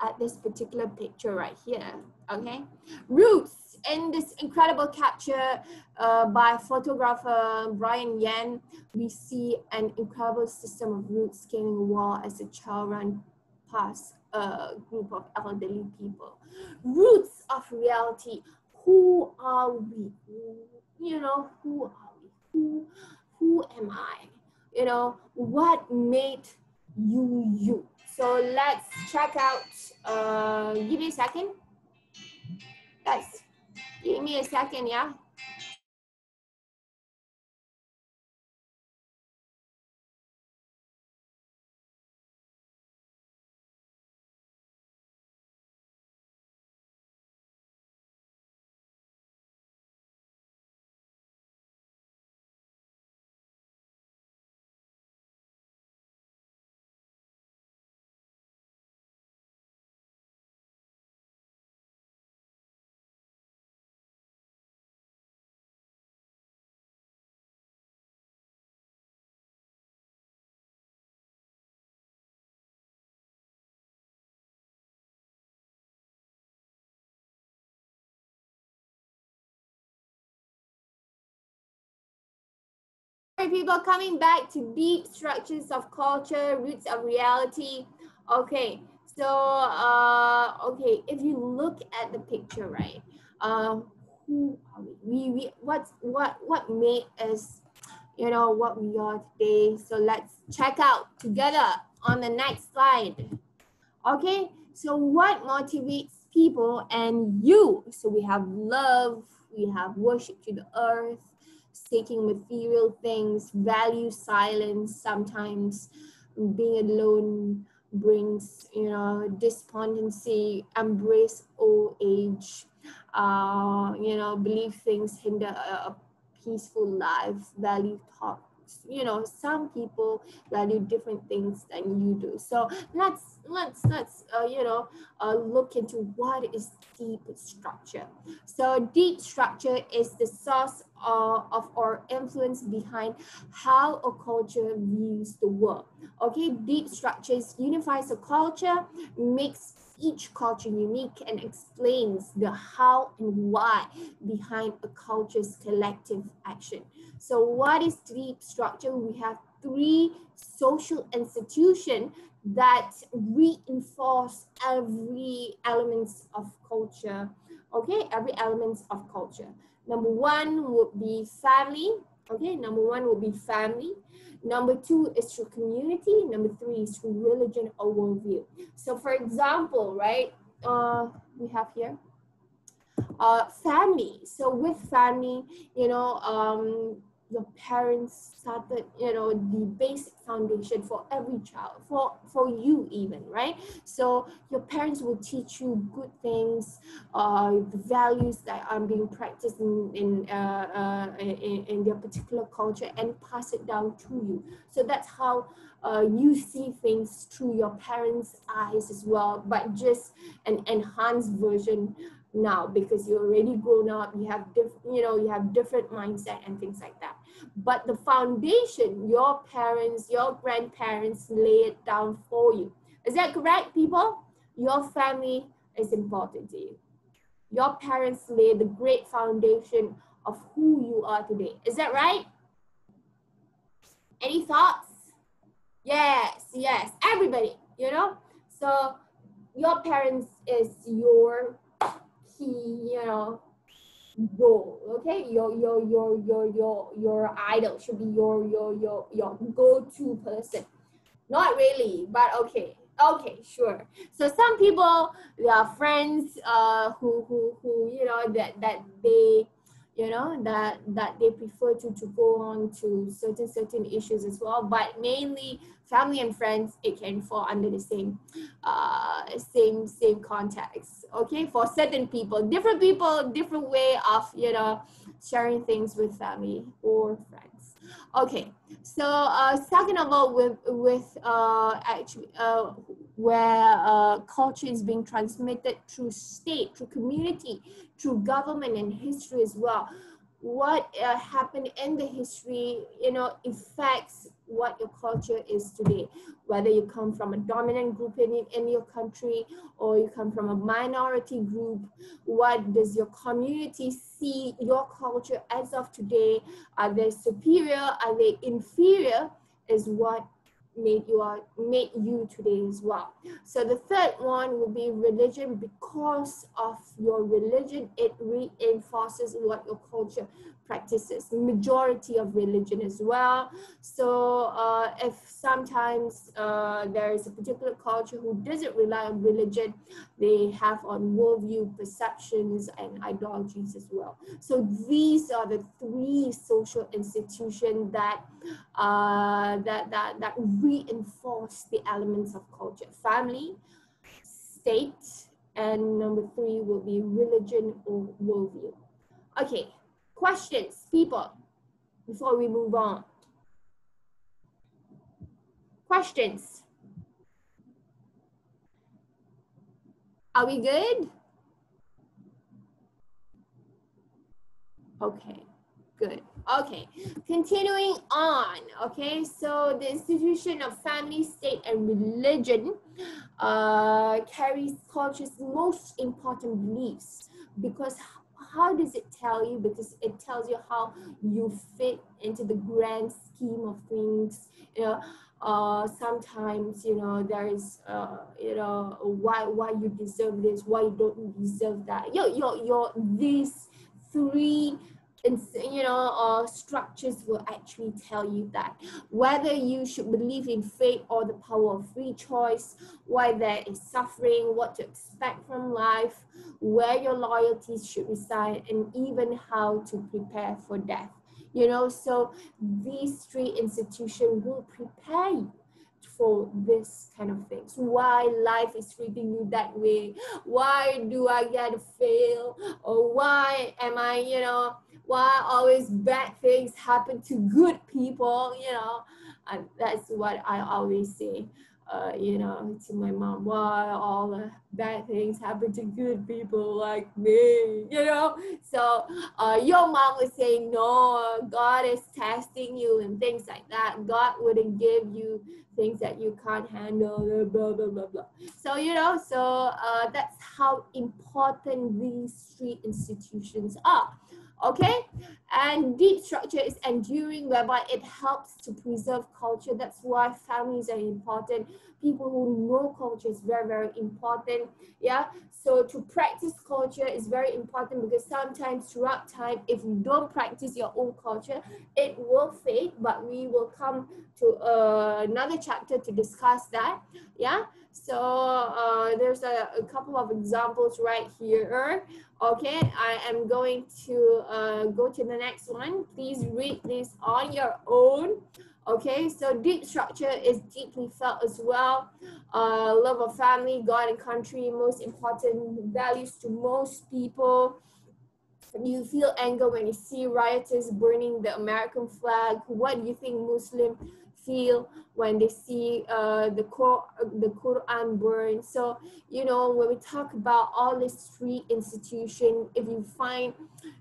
at this particular picture right here, okay? Roots in this incredible capture uh, by photographer Brian Yan, we see an incredible system of roots scaling a wall as a child ran past a group of elderly people. Roots of reality. Who are we? You know, who are we? Who, who am I? You know, what made you you? So let's check out, uh, give me a second. Let's, give me a second, yeah? People coming back to deep structures of culture, roots of reality. Okay, so uh, okay, if you look at the picture, right? Uh, who are we? We, we what what what made us, you know, what we are today. So let's check out together on the next slide. Okay, so what motivates people and you? So we have love, we have worship to the earth, seeking material things, value silence sometimes, being alone brings, you know, despondency, embrace old age, uh, you know, believe things hinder a, a peaceful life, value talk you know some people value different things than you do. So let's let's let's uh, you know uh, look into what is deep structure so deep structure is the source of our influence behind how a culture views the world okay deep structures unifies a culture makes each culture unique and explains the how and why behind a culture's collective action. So what is deep structure? We have three social institutions that reinforce every elements of culture. Okay, every elements of culture. Number one would be family. Okay, number one would be family. Number two is through community. Number three is through religion or worldview. So for example, right, uh, we have here uh, family. So with family, you know, um, your parents started you know the basic foundation for every child for for you even right? So your parents will teach you good things uh the values that are being practiced in in, uh, uh, in, in their particular culture and pass it down to you. So that's how uh, you see things through your parents eyes as well but just an enhanced version now because you're already grown up you have different you know you have different mindset and things like that but the foundation your parents your grandparents lay it down for you. Is that correct people? Your family is important to you. Your parents lay the great foundation of who you are today. Is that right? Any thoughts? Yes, yes, everybody, you know. So your parents is your key, you know, goal. Okay, your your your your your your idol should be your your your your go-to person. Not really, but okay. Okay, sure. So some people, their friends, uh, who who who you know that that they you know that that they prefer to to go on to certain certain issues as well. But mainly family and friends it can fall under the same uh same same context okay? For certain people different people different way of you know sharing things with family or friends. Okay so uh second of all with with uh actually uh where uh, culture is being transmitted through state, through community, through government and history as well. What uh, happened in the history, you know, affects what your culture is today. Whether you come from a dominant group in, in your country or you come from a minority group, what does your community see your culture as of today? Are they superior? Are they inferior? Is what made you are made you today as well. So the third one will be religion because of your religion, it reinforces what your culture practices. Majority of religion as well. So uh, if sometimes uh, there is a particular culture who doesn't rely on religion, they have on worldview, perceptions, and ideologies as well. So these are the three social institutions that uh, that that that reinforce the elements of culture: family, state, and number three will be religion or worldview. Okay, questions, people, before we move on. Questions? Are we good? Okay, good. Okay, continuing on. Okay, so the institution of family, state, and religion uh, carries culture's most important beliefs because how does it tell you? Because it tells you how you fit into the grand scheme of things. You know, uh, sometimes you know there is uh, you know why why you deserve this, why you don't deserve that. Your your your these three you know, uh, structures will actually tell you that whether you should believe in fate or the power of free choice, why there is suffering, what to expect from life, where your loyalties should reside, and even how to prepare for death. You know, so these three institutions will prepare you for this kind of things. Why life is treating you that way? Why do I get to fail? Or why am I, you know, why always bad things happen to good people? You know, and that's what I always say. Uh, you know, to my mom, why all the bad things happen to good people like me, (laughs) you know? So uh, your mom was saying, no, God is testing you and things like that. God wouldn't give you things that you can't handle, blah, blah, blah, blah. So, you know, so uh, that's how important these three institutions are okay? And deep structure is enduring whereby it helps to preserve culture. That's why families are important. People who know culture is very very important yeah? So to practice culture is very important because sometimes throughout time if you don't practice your own culture it will fade. But we will come to uh, another chapter to discuss that yeah so uh, there's a, a couple of examples right here Okay, I am going to uh, go to the next one. Please read this on your own. Okay, so deep structure is deeply felt as well. Uh, love of family, God and country, most important values to most people. You feel anger when you see rioters burning the American flag. What do you think Muslim feel when they see uh, the, Qur- the Quran burned. So, you know, when we talk about all these three institutions, if you find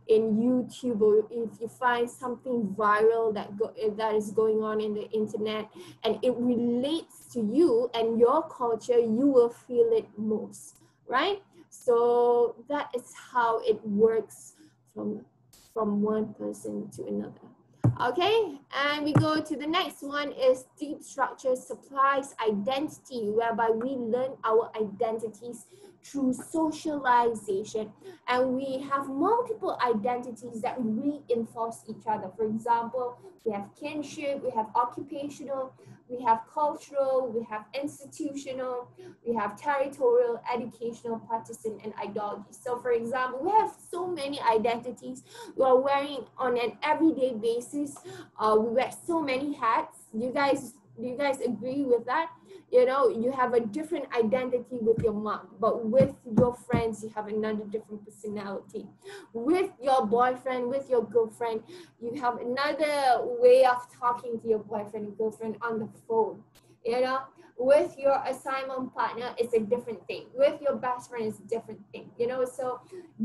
in YouTube or if you find something viral that, go- that is going on in the internet and it relates to you and your culture, you will feel it most, right? So that is how it works from, from one person to another. Okay, and we go to the next one is deep structure supplies identity, whereby we learn our identities through socialization and we have multiple identities that reinforce each other. For example, we have kinship, we have occupational, we have cultural, we have institutional, we have territorial, educational, partisan, and ideology. So for example, we have so many identities we are wearing on an everyday basis. Uh, we wear so many hats. Do You guys, do you guys agree with that? You know you have a different identity with your mom but with your friends you have another different personality. With your boyfriend with your girlfriend you have another way of talking to your boyfriend and girlfriend on the phone you know? With your assignment partner it's a different thing. With your best friend it's a different thing you know? So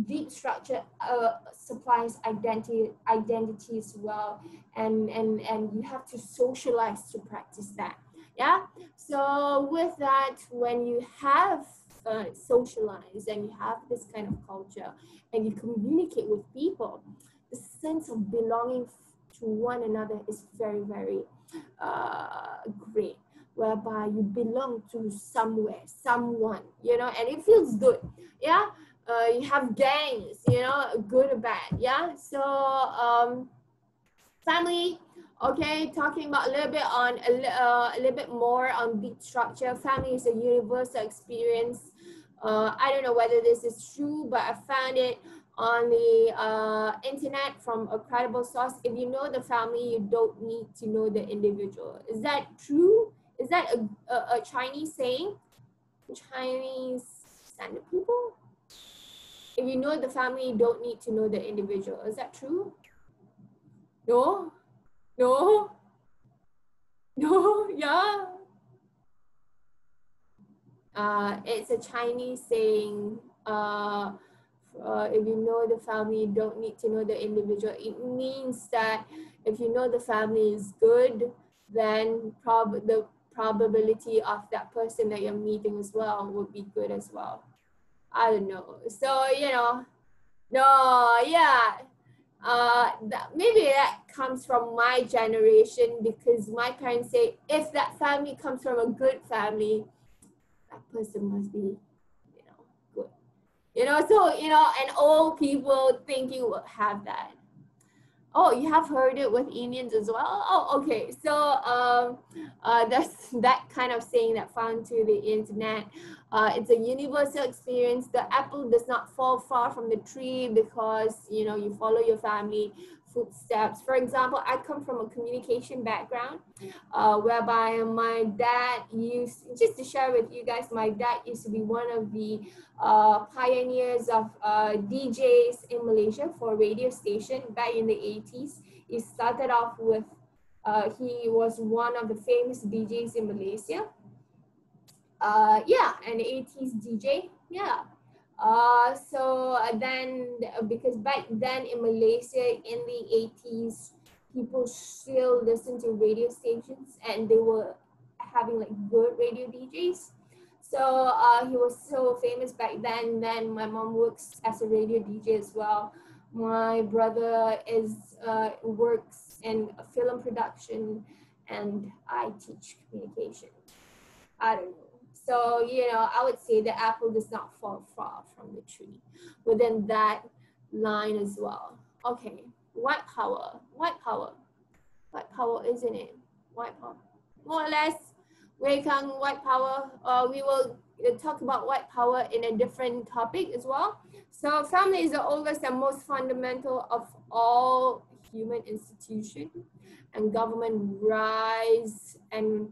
deep structure uh, supplies identity identity as well and and and you have to socialize to practice that yeah so with that when you have uh, socialized and you have this kind of culture and you communicate with people the sense of belonging to one another is very very uh, great whereby you belong to somewhere someone you know and it feels good yeah? Uh, you have gangs you know good or bad yeah? So um family Okay, talking about a little bit on a, uh, a little bit more on deep structure. Family is a universal experience. Uh, I don't know whether this is true, but I found it on the uh, internet from a credible source. If you know the family, you don't need to know the individual. Is that true? Is that a, a, a Chinese saying? Chinese standard people? If you know the family, you don't need to know the individual. Is that true? No? No. No, (laughs) yeah. Uh, it's a Chinese saying, uh, uh, if you know the family, you don't need to know the individual. It means that if you know the family is good, then prob the probability of that person that you're meeting as well would be good as well. I don't know. So, you know, no, yeah uh, that, maybe that comes from my generation because my parents say if that family comes from a good family, that person must be, you know, good. You know, so you know, and old people think you will have that. Oh, you have heard it with Indians as well? Oh, okay. So um, uh, that's that kind of saying that found to the internet. Uh, it's a universal experience. The apple does not fall far from the tree because, you know, you follow your family footsteps. For example, I come from a communication background uh, whereby my dad used, just to share with you guys, my dad used to be one of the uh, pioneers of uh, DJs in Malaysia for radio station back in the 80s. He started off with, uh, he was one of the famous DJs in Malaysia. Uh, yeah, an 80s DJ, yeah. Uh, so uh, then, because back then in Malaysia in the 80s, people still listen to radio stations and they were having like good radio DJs. So uh, he was so famous back then. Then my mom works as a radio DJ as well. My brother is uh, works in film production, and I teach communication. I don't know. So, you know, I would say the apple does not fall far from the tree within that line as well. Okay, white power, white power, white power, isn't it? White power. More or less, welcome white power. Uh, we will uh, talk about white power in a different topic as well. So family is the oldest and most fundamental of all human institution and government rise and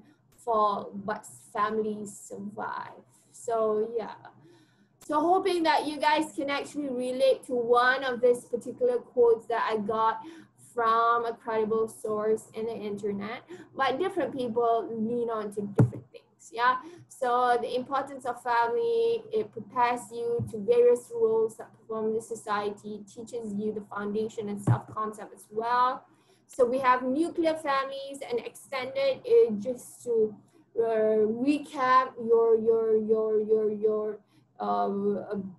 but families survive. So yeah. So hoping that you guys can actually relate to one of these particular quotes that I got from a credible source in the internet, but different people lean on to different things. Yeah. So the importance of family, it prepares you to various roles that perform in the society, teaches you the foundation and self-concept as well. So we have nuclear families and extended it just to uh, recap your your your your your uh,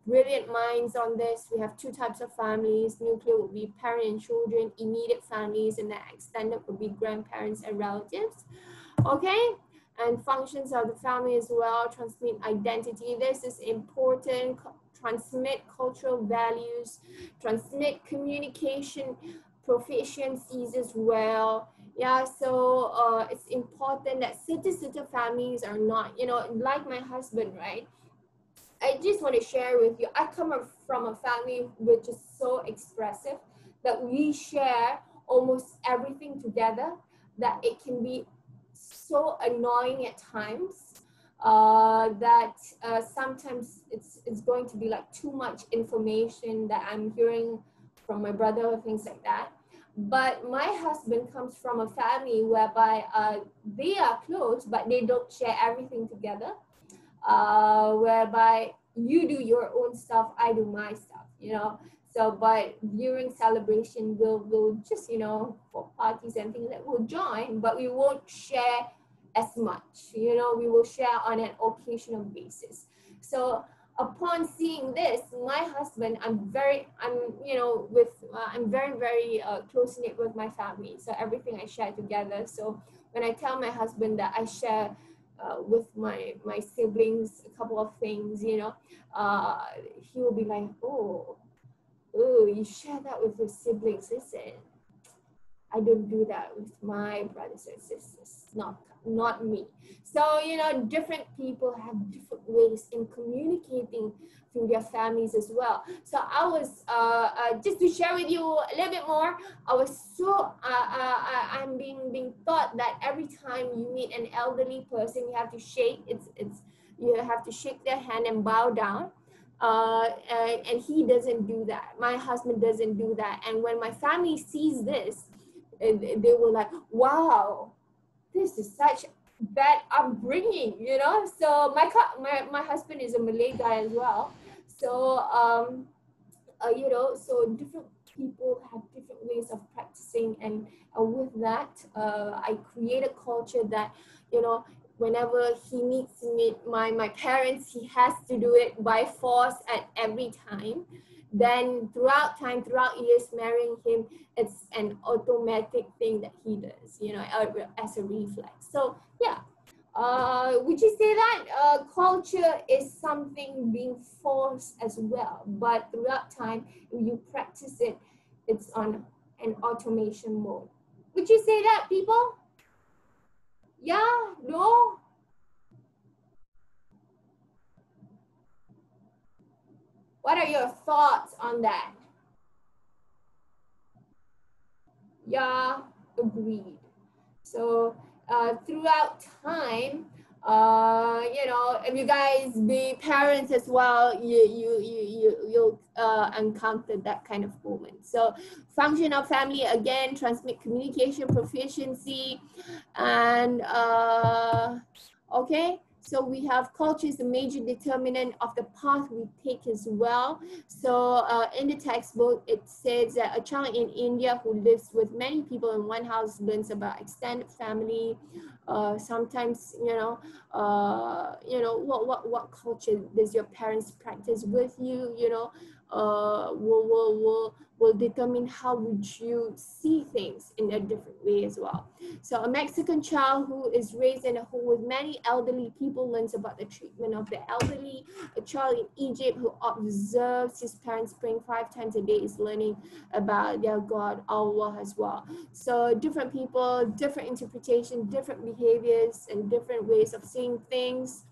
brilliant minds on this. We have two types of families. Nuclear would be parent and children, immediate families, and the extended would be grandparents and relatives. Okay, and functions of the family as well, transmit identity. This is important, transmit cultural values, transmit communication proficiencies as well. Yeah, so uh, it's important that certain certain families are not, you know, like my husband, right? I just want to share with you. I come from a family which is so expressive that we share almost everything together. That it can be so annoying at times. Uh, that uh, sometimes it's it's going to be like too much information that I'm hearing from my brother or things like that. But my husband comes from a family whereby uh, they are close, but they don't share everything together uh, whereby you do your own stuff, I do my stuff, you know. So, but during celebration, we'll, we'll just, you know, for parties and things that we'll join, but we won't share as much, you know, we will share on an occasional basis. So, upon seeing this, my husband, I'm very, I'm, you know, with, uh, I'm very, very uh, close knit with my family. So everything I share together. So when I tell my husband that I share uh, with my my siblings a couple of things you know uh, he will be like oh oh you share that with your siblings listen i don't do that with my brothers and sisters not not me so you know different people have different ways in communicating through their families as well. So I was uh, uh, just to share with you a little bit more. I was so uh, uh, uh, I'm being being taught that every time you meet an elderly person, you have to shake. It's it's you have to shake their hand and bow down. Uh, and, and he doesn't do that. My husband doesn't do that. And when my family sees this, they were like, "Wow, this is such bad upbringing, you know. So my my my husband is a Malay guy as well. So um, uh, you know, so different people have different ways of practicing, and uh, with that, uh, I create a culture that you know. Whenever he needs to meet my, my parents, he has to do it by force at every time then throughout time, throughout years marrying him, it's an automatic thing that he does, you know, as a reflex. So yeah, uh, would you say that uh, culture is something being forced as well, but throughout time, you practice it, it's on an automation mode. Would you say that, people? Yeah, no, What are your thoughts on that? Yeah, agreed. So uh, throughout time, uh, you know, if you guys be parents as well, you you you you you'll uh, encounter that kind of moment. So, function of family again transmit communication proficiency, and uh, okay. So we have culture is a major determinant of the path we take as well. So uh, in the textbook, it says that a child in India who lives with many people in one house learns about extended family. Uh, sometimes, you know, uh, you know, what, what, what culture does your parents practice with you, you know, uh, will, will, will, will determine how would you see things in a different way as well. So a Mexican child who is raised in a home with many elderly people learns about the treatment of the elderly. A child in Egypt who observes his parents praying five times a day is learning about their God, Allah as well. So different people, different interpretation, different behaviors, and different ways of seeing things.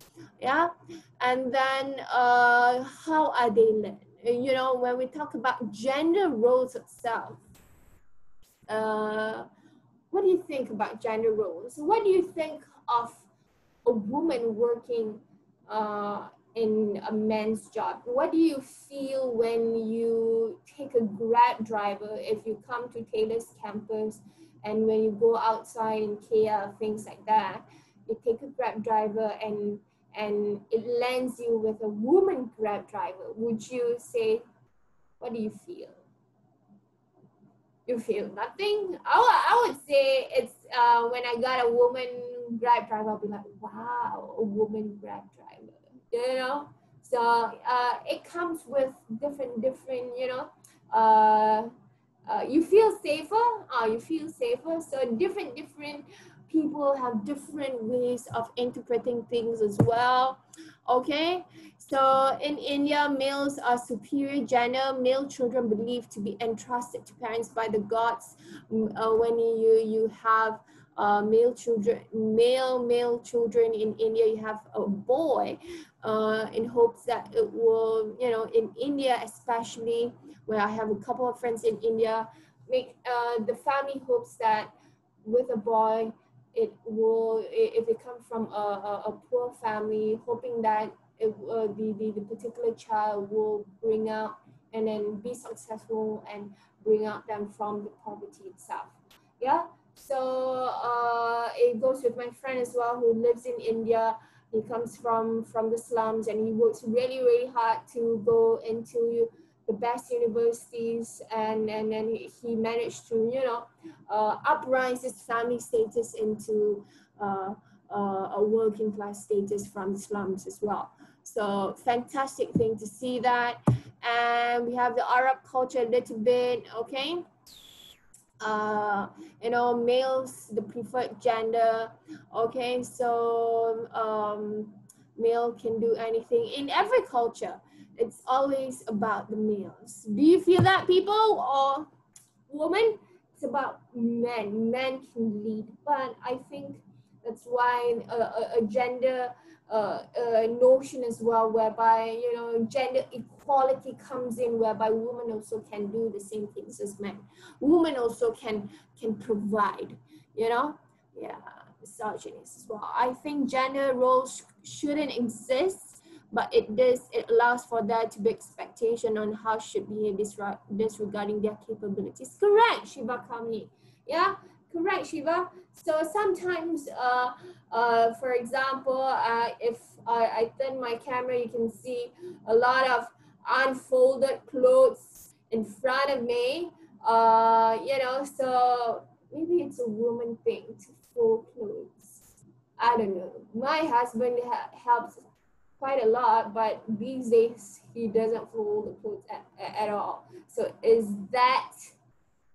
Yeah. And then uh, how are they learned? You know, when we talk about gender roles itself, uh, what do you think about gender roles? What do you think of a woman working uh, in a man's job? What do you feel when you take a Grab driver, if you come to Taylor's campus and when you go outside in KL, things like that, you take a Grab driver and and it lands you with a woman grab driver, would you say, what do you feel? You feel nothing? I, I would say it's uh, when I got a woman grab driver, I'll be like, wow, a woman grab driver, you know? So uh, it comes with different, different, you know, uh, uh, you feel safer. Uh, you feel safer. So different, different people have different ways of interpreting things as well. Okay, so in India, males are superior gender. Male children believed to be entrusted to parents by the gods. Uh, when you you have uh, male children, male male children in India, you have a boy, uh, in hopes that it will, you know, in India especially, where I have a couple of friends in India, make uh, the family hopes that with a boy, it will, if it comes from a, a, poor family, hoping that it, uh, the, the, the particular child will bring out and then be successful and bring out them from the poverty itself. Yeah, so uh, it goes with my friend as well who lives in India. He comes from from the slums and he works really really hard to go into the best universities and and then he managed to you know uh, uprise his family status into uh, uh, a working class status from slums as well. So fantastic thing to see that. And we have the Arab culture a little bit, okay? uh, you know, males, the preferred gender. Okay, so um, male can do anything in every culture. It's always about the males. Do you feel that, people or women? It's about men. Men can lead, but I think that's why a, a, a gender uh, uh, notion as well, whereby you know gender equality comes in, whereby women also can do the same things as men. Women also can can provide, you know, yeah, misogyny as well. I think gender roles shouldn't exist, but it does. It allows for there to be expectation on how should behave disregarding their capabilities. Correct, Shiva Kami. Yeah, correct, Shiva. So sometimes, uh, uh, for example, uh, if I, I turn my camera, you can see a lot of unfolded clothes in front of me. Uh, you know, so maybe it's a woman thing to fold clothes. I don't know. My husband ha- helps quite a lot, but these days he doesn't fold the clothes at, at all. So is that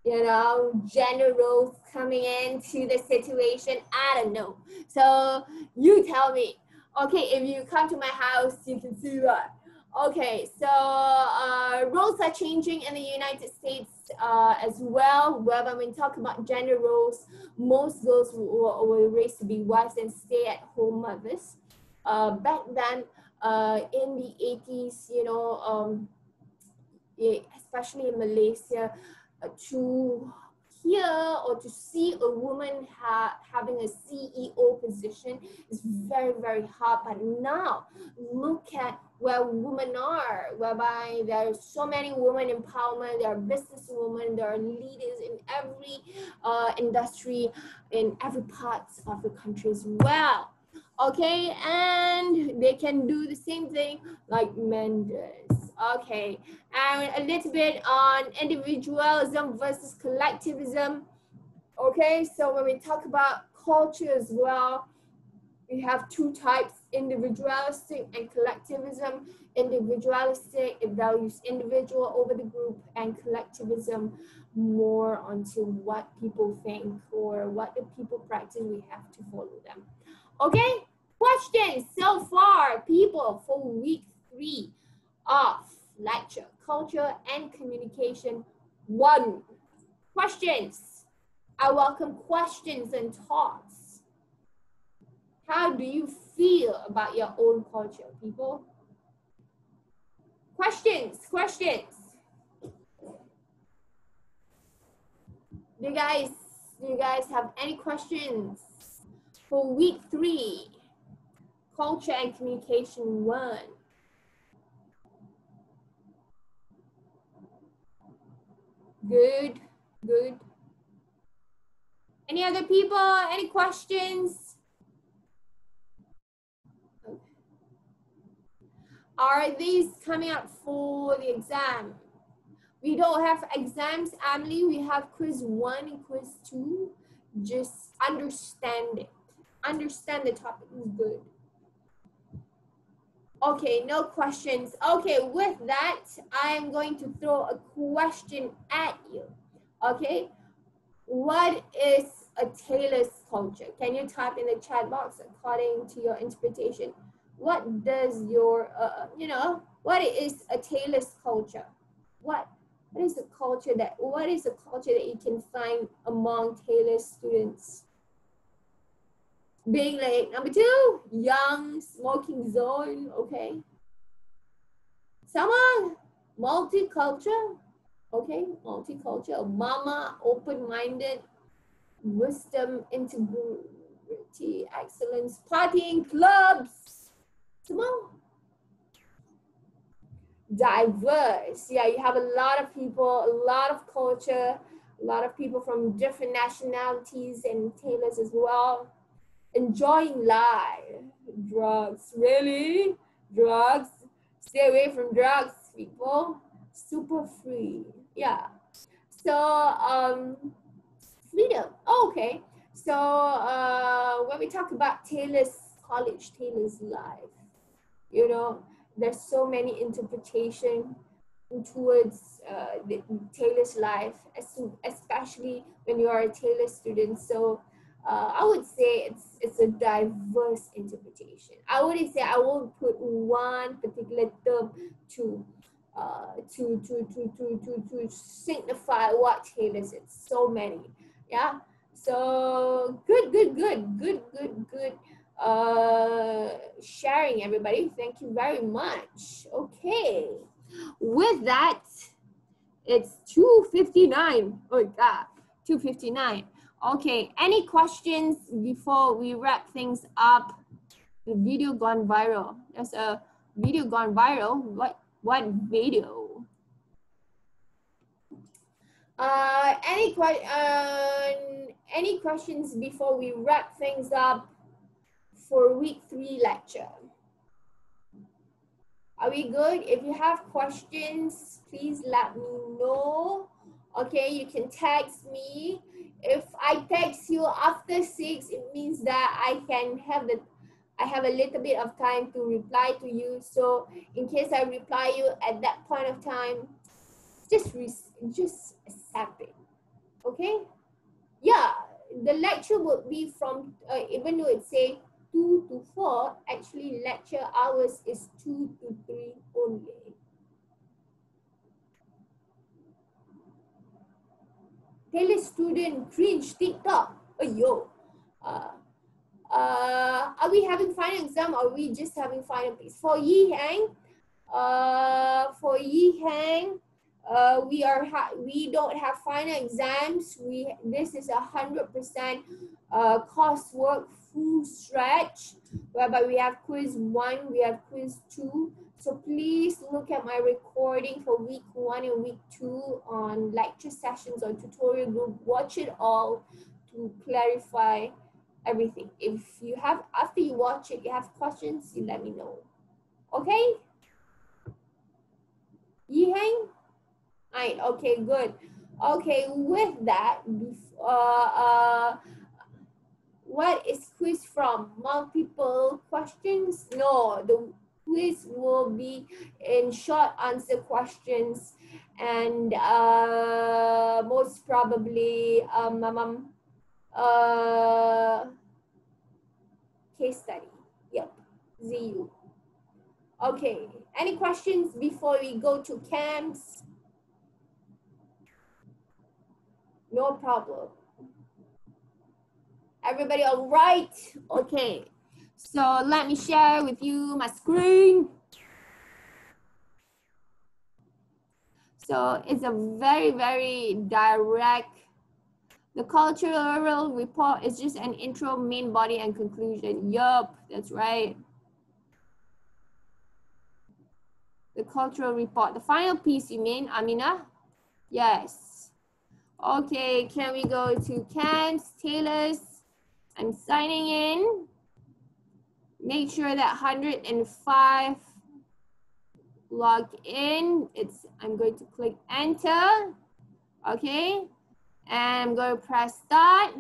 you know, gender roles coming into the situation. I don't know. So you tell me. Okay, if you come to my house, you can see that. Okay, so uh, roles are changing in the United States uh, as well. Well, when we talk about gender roles, most girls were, were raised to be wives and stay-at-home mothers. Uh, back then, uh, in the 80s, you know, um, especially in Malaysia, to hear or to see a woman ha- having a CEO position is very, very hard. But now look at where women are, whereby there are so many women in empowerment, there are business women, there are leaders in every uh, industry, in every part of the country as well. Okay, and they can do the same thing like men does. Okay, and a little bit on individualism versus collectivism. Okay, so when we talk about culture as well, we have two types, individualistic and collectivism. Individualistic, it values individual over the group, and collectivism more onto what people think or what the people practice, we have to follow them. Okay, questions so far, people, for week three of lecture, culture and communication one. Questions. I welcome questions and thoughts. How do you feel about your own culture, people? Questions, questions. Do you guys, do you guys have any questions for week three? Culture and communication one. Good, good. Any other people? Any questions? Are these coming up for the exam? We don't have exams, Emily. We have quiz one and quiz two. Just understand it. Understand the topic is good. Okay, no questions. Okay, with that, I am going to throw a question at you. Okay, what is a Taylor's culture? Can you type in the chat box according to your interpretation? What does your, uh, you know, what is a Taylor's culture? What, what is the culture that, what is the culture that you can find among tailor students? Being late. number two, young smoking zone, okay. Someone, multicultural, okay, multicultural, mama, open-minded, wisdom, integrity, excellence, partying, clubs, Simone. Diverse, yeah, you have a lot of people, a lot of culture, a lot of people from different nationalities and Taylors as well. Enjoying life, drugs, really? Drugs, stay away from drugs, people. Super free, yeah. So, um, freedom. Oh, okay. So uh, when we talk about Taylor's college, Taylor's life, you know, there's so many interpretation towards uh, Taylor's life, especially when you are a Taylor student. So uh, I would say it's it's a diverse interpretation. I wouldn't say I won't put one particular term to uh, to, to, to, to, to, to signify what Taylor's. It's so many. Yeah. So good, good, good, good, good, good uh, sharing, everybody. Thank you very much. Okay. With that, it's 2.59. Oh, God. 2.59. Okay. Any questions before we wrap things up? The video gone viral. There's a video gone viral. What, what video? Uh, any uh, any questions before we wrap things up for week three lecture? Are we good? If you have questions, please let me know. Okay, you can text me. If I text you after six, it means that I can have the I have a little bit of time to reply to you. So in case I reply you at that point of time, just just accept it. Okay? Yeah the lecture would be from uh, even though it say two to four actually lecture hours is two to three only Taylor student cringe tiktok yo. uh, uh, are we having final exam or are we just having final piece for yi hang uh, for yi hang uh, we are we don't have final exams. We this is a hundred percent uh, coursework full stretch, whereby we have quiz one, we have quiz two. So please look at my recording for week one and week two on lecture sessions or tutorial group. Watch it all to clarify everything. If you have after you watch it, you have questions, you let me know. Okay? Yiheng? Right, okay, good. Okay, with that, uh, uh, what is quiz from? Multiple questions? No, the quiz will be in short answer questions and uh, most probably um, um, um, uh, case study. Yep, ZU. Okay, any questions before we go to camps? No problem. Everybody all right? Okay. So let me share with you my screen. So it's a very, very direct. The cultural report is just an intro, main body, and conclusion. Yup, that's right. The cultural report. The final piece, you mean, Amina? Yes. Okay, can we go to camps, Taylor's? I'm signing in make sure that 105 log in. It's I'm going to click enter. Okay. And I'm going to press start.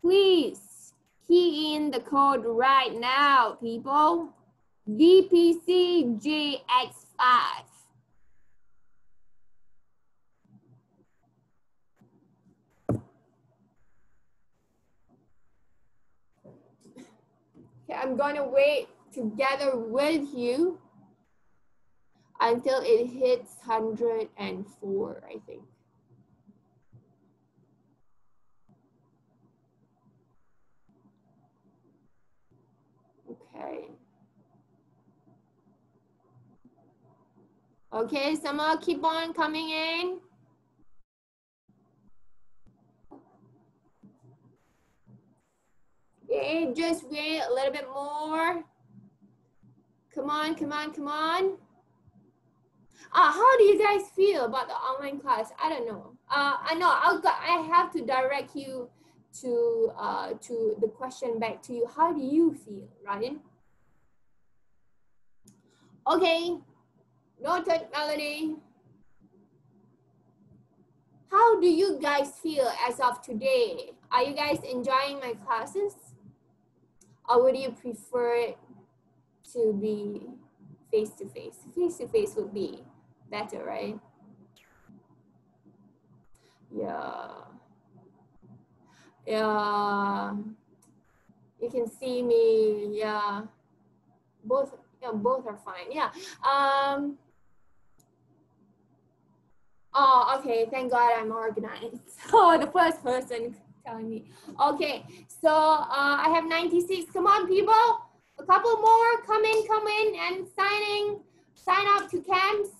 Please key in the code right now, people. VPCJX5. Okay, I'm gonna wait together with you until it hits 104, I think. Okay. Okay, some more keep on coming in. Okay, just wait a little bit more. Come on, come on, come on. Uh, how do you guys feel about the online class? I don't know. Uh, I know I'll go, I have to direct you to uh, to the question back to you. How do you feel, Ryan? Okay, noted, Melody. How do you guys feel as of today? Are you guys enjoying my classes? Or would you prefer it to be face to face? Face to face would be better, right? Yeah. Yeah. You can see me. Yeah. Both yeah, both are fine. Yeah. Um Oh, okay. Thank God I'm organized. (laughs) Oh, the first person telling me. Okay, so uh, I have 96. Come on, people. A couple more. Come in, come in and signing. Sign up to camps.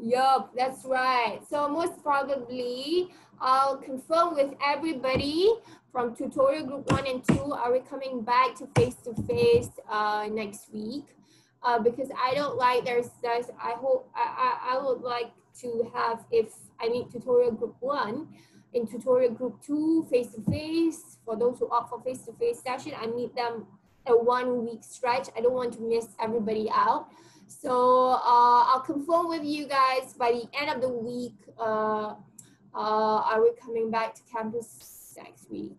Yup, that's right. So most probably I'll confirm with everybody from tutorial group one and two. Are we coming back to face to face uh, next week? Uh, because I don't like there's, there's I hope I, I, I would like to have if I need tutorial group one in tutorial group two face to face for those who opt for face to face session I need them a one week stretch. I don't want to miss everybody out. So uh, I'll confirm with you guys by the end of the week uh, uh, are we coming back to campus next week?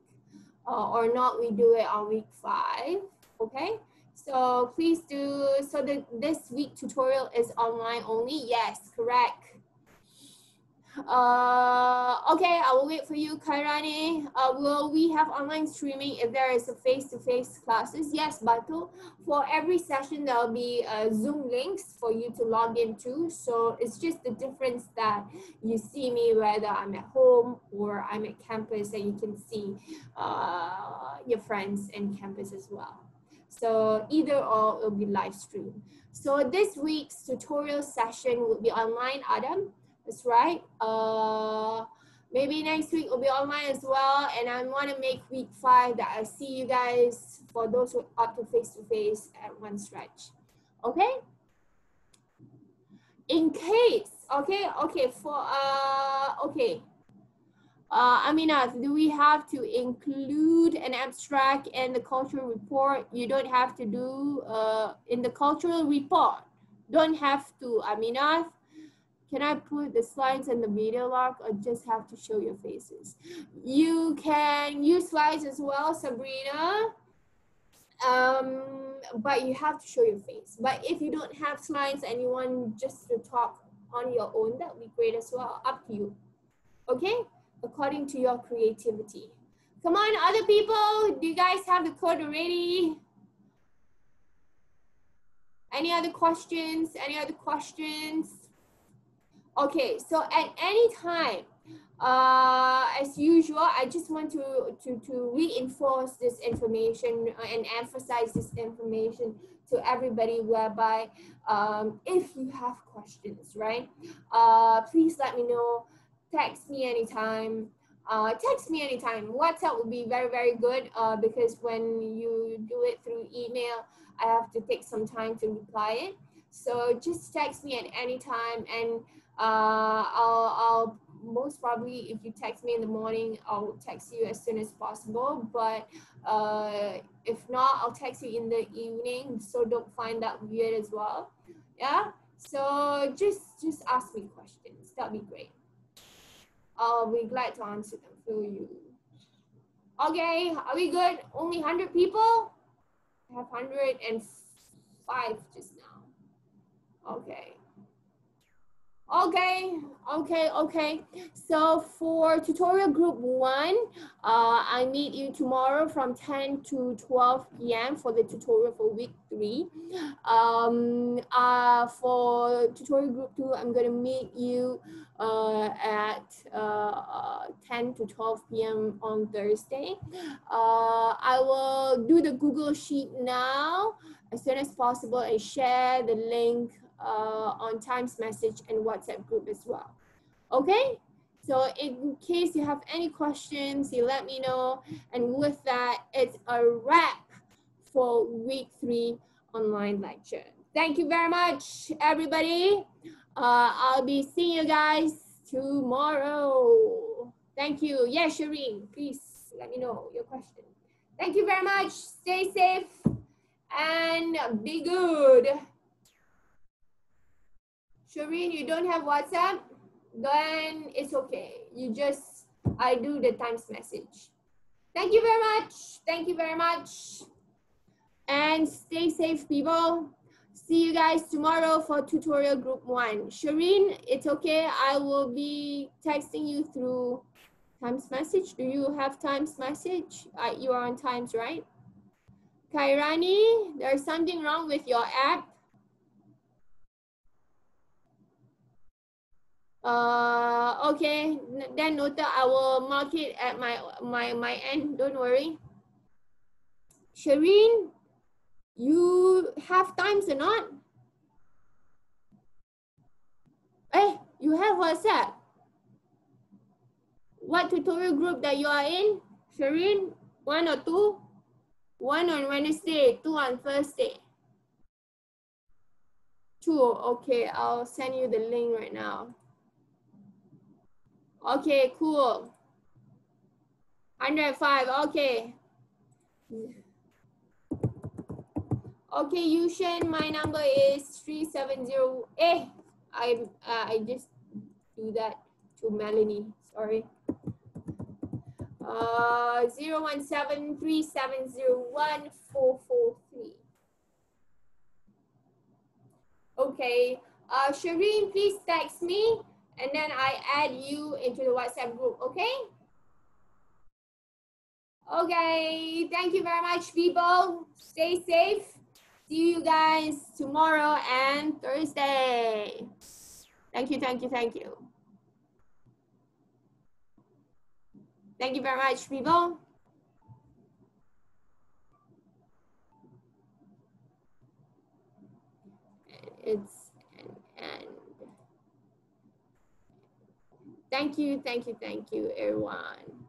Uh, or not we do it on week five okay? So please do so the this week tutorial is online only? Yes correct uh, okay, I will wait for you, Kairani. Uh, will we have online streaming if there is a face-to-face -face classes? Yes, Batu. For every session, there'll be uh, Zoom links for you to log into. So it's just the difference that you see me whether I'm at home or I'm at campus and you can see uh, your friends in campus as well. So either or will be live stream. So this week's tutorial session will be online, Adam. That's right. Uh, maybe next week will be online as well. And I want to make week five that I see you guys for those who opt to face to face at one stretch. Okay. In case, okay, okay, for, uh, okay. Uh, Amina, do we have to include an abstract in the cultural report? You don't have to do uh, in the cultural report. Don't have to, Amina. Can I put the slides and the video log or just have to show your faces? You can use slides as well, Sabrina. Um, but you have to show your face. But if you don't have slides and you want just to talk on your own, that would be great as well. Up to you. Okay? According to your creativity. Come on, other people. Do you guys have the code already? Any other questions? Any other questions? Okay, so at any time, uh, as usual, I just want to, to, to reinforce this information and emphasize this information to everybody whereby um, if you have questions, right, uh, please let me know, text me anytime, uh, text me anytime. WhatsApp will be very, very good uh, because when you do it through email, I have to take some time to reply it. So just text me at any time and uh, I'll, I'll most probably if you text me in the morning i'll text you as soon as possible but uh, if not i'll text you in the evening so don't find that weird as well yeah so just just ask me questions that'd be great i'll be glad to answer them for you Okay, are we good? Only 100 people? I have 105 just now. Okay. Okay, okay, okay. So for tutorial group one, uh, I meet you tomorrow from 10 to 12 p.m. for the tutorial for week three. Um, uh, for tutorial group two, I'm gonna meet you uh, at uh, 10 to 12 p.m. on Thursday. Uh, I will do the Google Sheet now as soon as possible and share the link uh, on Times message and WhatsApp group as well. Okay? So in case you have any questions, you let me know. And with that, it's a wrap for week three online lecture. Thank you very much, everybody. Uh, I'll be seeing you guys tomorrow. Thank you. Yeah, Shireen, please let me know your question. Thank you very much. Stay safe and be good. Shireen, you don't have WhatsApp? Then it's okay. You just, I do the times message. Thank you very much. Thank you very much. And stay safe, people. See you guys tomorrow for tutorial group one. Shireen, it's okay. I will be texting you through Times message. Do you have Times message? Uh, you are on Times, right? Kairani, there's something wrong with your app. Uh, okay, then noted, I will mark it at my, my, my end, don't worry. Shireen, you have times or not? Hey, you have WhatsApp. What tutorial group that you are in? Shireen, one or two? One on Wednesday, two on Thursday. Two, okay, I'll send you the link right now. Okay, cool. 105, okay. Okay, Yushin, my number is 370. Eh, I, uh, I just do that to Melanie, sorry. Uh, 0173701 Okay, uh, Shireen, please text me and then I add you into the WhatsApp group, okay? Okay, thank you very much, people. Stay safe. See you guys tomorrow and Thursday. Thank you, thank you, thank you. Thank you very much, people. It's Thank you, thank you, thank you, everyone.